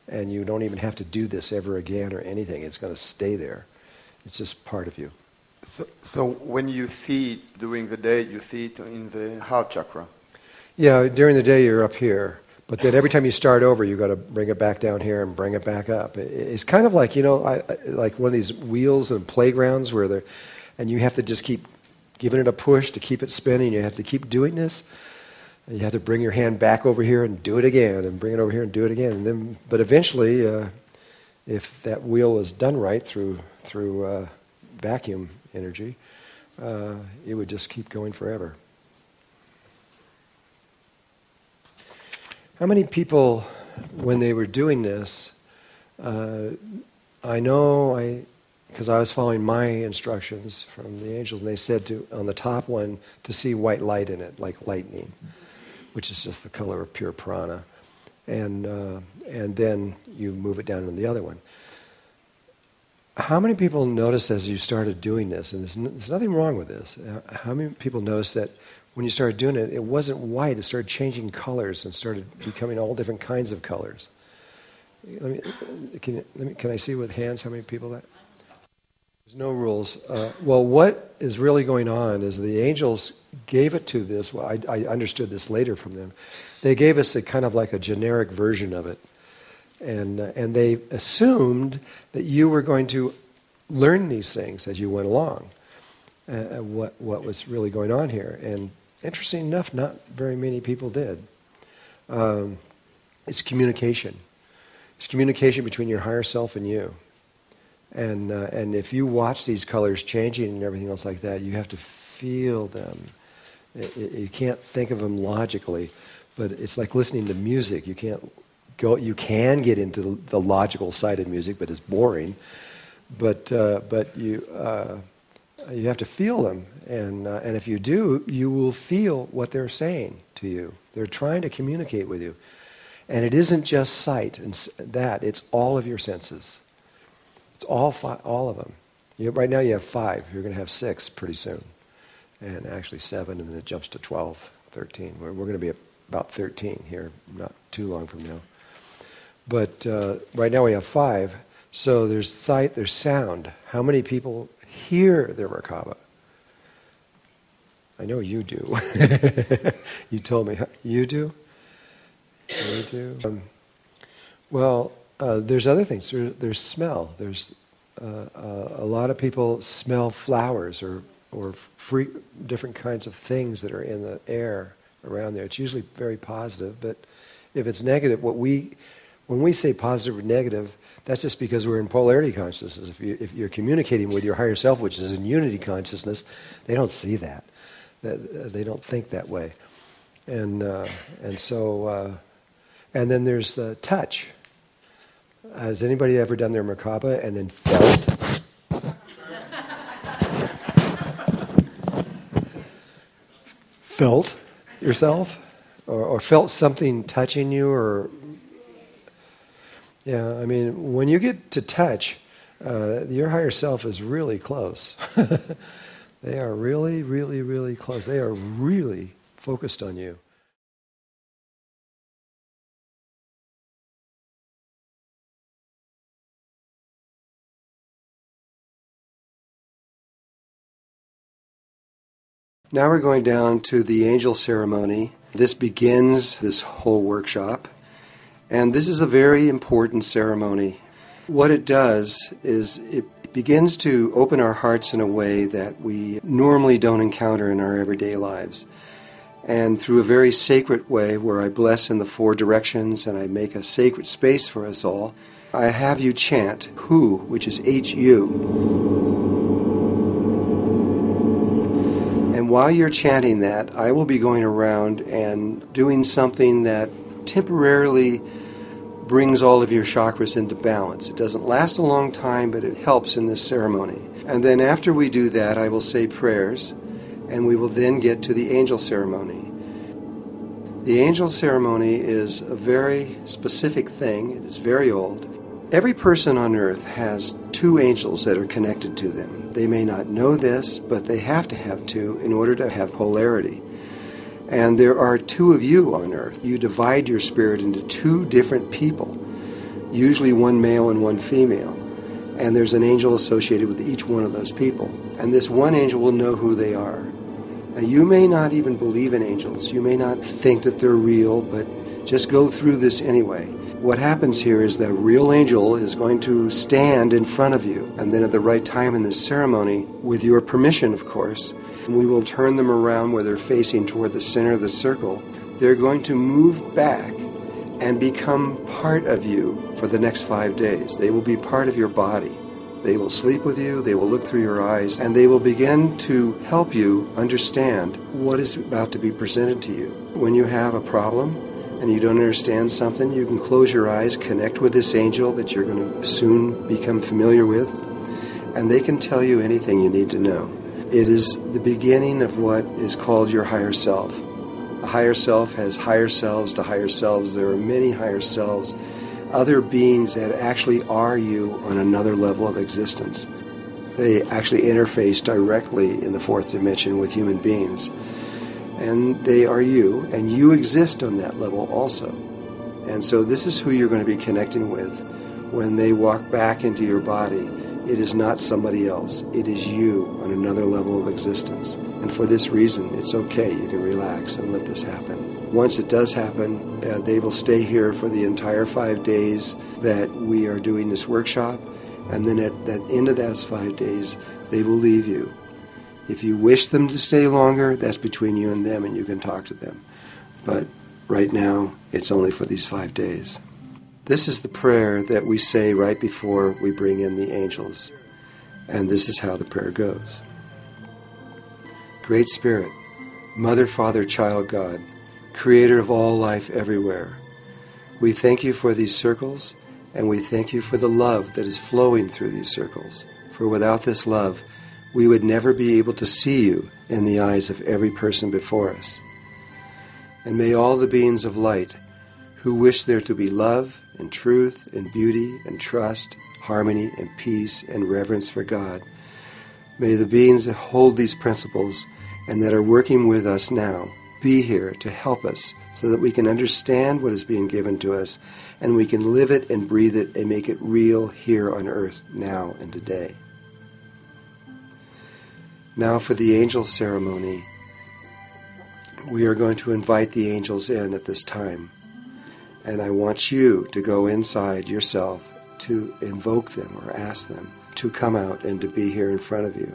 And you don't even have to do this ever again or anything. It's going to stay there. It's just part of you. So, so when you see it during the day, you see it in the heart chakra? Yeah, during the day you're up here. But then every time you start over, you've got to bring it back down here and bring it back up. It's kind of like, you know, I, like one of these wheels and playgrounds where they're, and you have to just keep giving it a push to keep it spinning. You have to keep doing this. You have to bring your hand back over here and do it again, and bring it over here and do it again. And then, but eventually, uh, if that wheel is done right through through uh, vacuum energy, uh, it would just keep going forever. How many people, when they were doing this, uh, I know I because I was following my instructions from the angels, and they said to on the top one to see white light in it, like lightning, which is just the color of pure prana, and uh, and then you move it down to the other one. How many people noticed as you started doing this, and there's, there's nothing wrong with this? Uh, how many people noticed that when you started doing it, it wasn't white; it started changing colors and started becoming all different kinds of colors. Let me, can, let me, can I see with hands how many people that? There's no rules. Uh, well, what is really going on is the angels gave it to this. Well, I, I, understood this later from them. They gave us a kind of like a generic version of it, and uh, and they assumed that you were going to learn these things as you went along. Uh, uh what what was really going on here? And interesting enough, not very many people did. Um, it's communication. It's communication between your higher self and you. And, uh, and if you watch these colors changing and everything else like that, you have to feel them. It, it, you can't think of them logically, but it's like listening to music. You can't go. You can get into the, the logical side of music, but it's boring. But uh, but you uh, you have to feel them, and uh, and if you do, you will feel what they're saying to you. They're trying to communicate with you, and it isn't just sight and that. It's all of your senses. It's all, five, all of them. You, right now you have five. You're going to have six pretty soon. And actually seven, and then it jumps to 12, 13. We're, we're going to be about 13 here, not too long from now. But uh, right now we have five. So there's sight, there's sound. How many people hear their Merkaba? I know you do. you told me. You do? You do? Um, well, uh, there's other things. There, there's smell. There's uh, uh, a lot of people smell flowers or or free, different kinds of things that are in the air around there. It's usually very positive, but if it's negative, what we when we say positive or negative, that's just because we're in polarity consciousness. If, you, if you're communicating with your higher self, which is in unity consciousness, they don't see that. They don't think that way. And, uh, and so, uh, and then there's the touch. Has anybody ever done their Merkaba and then felt? felt yourself? Or, or felt something touching you or yeah, I mean, when you get to touch, uh, your higher self is really close. they are really, really, really close. They are really focused on you. Now we're going down to the angel ceremony. This begins this whole workshop. And this is a very important ceremony. What it does is it begins to open our hearts in a way that we normally don't encounter in our everyday lives. And through a very sacred way, where I bless in the four directions and I make a sacred space for us all, I have you chant Hu, which is H U. And while you're chanting that, I will be going around and doing something that temporarily brings all of your chakras into balance. It doesn't last a long time, but it helps in this ceremony. And then after we do that, I will say prayers, and we will then get to the angel ceremony. The angel ceremony is a very specific thing, it is very old. Every person on earth has two angels that are connected to them. They may not know this, but they have to have two in order to have polarity. And there are two of you on earth. You divide your spirit into two different people, usually one male and one female. And there's an angel associated with each one of those people. And this one angel will know who they are. Now, you may not even believe in angels. You may not think that they're real, but just go through this anyway what happens here is that real angel is going to stand in front of you, and then at the right time in this ceremony, with your permission, of course, we will turn them around where they're facing toward the center of the circle. They're going to move back and become part of you for the next five days. They will be part of your body. They will sleep with you, they will look through your eyes, and they will begin to help you understand what is about to be presented to you. When you have a problem, and you don't understand something, you can close your eyes, connect with this angel that you're going to soon become familiar with, and they can tell you anything you need to know. It is the beginning of what is called your higher self. A higher self has higher selves to higher selves. There are many higher selves, other beings that actually are you on another level of existence. They actually interface directly in the fourth dimension with human beings and they are you, and you exist on that level also. And so, this is who you're going to be connecting with when they walk back into your body. It is not somebody else, it is you on another level of existence. And for this reason, it's okay. You can relax and let this happen. Once it does happen, uh, they will stay here for the entire five days that we are doing this workshop. And then at the end of those five days, they will leave you if you wish them to stay longer, that's between you and them, and you can talk to them. But right now, it's only for these five days. This is the prayer that we say right before we bring in the angels. And this is how the prayer goes Great Spirit, Mother, Father, Child, God, Creator of all life everywhere, we thank you for these circles, and we thank you for the love that is flowing through these circles. For without this love, we would never be able to see you in the eyes of every person before us. And may all the beings of light who wish there to be love and truth and beauty and trust, harmony and peace and reverence for God, may the beings that hold these principles and that are working with us now be here to help us so that we can understand what is being given to us and we can live it and breathe it and make it real here on earth now and today. Now for the angel ceremony. We are going to invite the angels in at this time. And I want you to go inside yourself to invoke them or ask them to come out and to be here in front of you.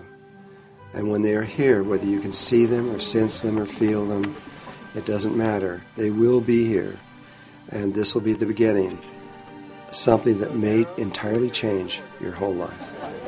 And when they are here, whether you can see them or sense them or feel them, it doesn't matter. They will be here. And this will be the beginning. Something that may entirely change your whole life.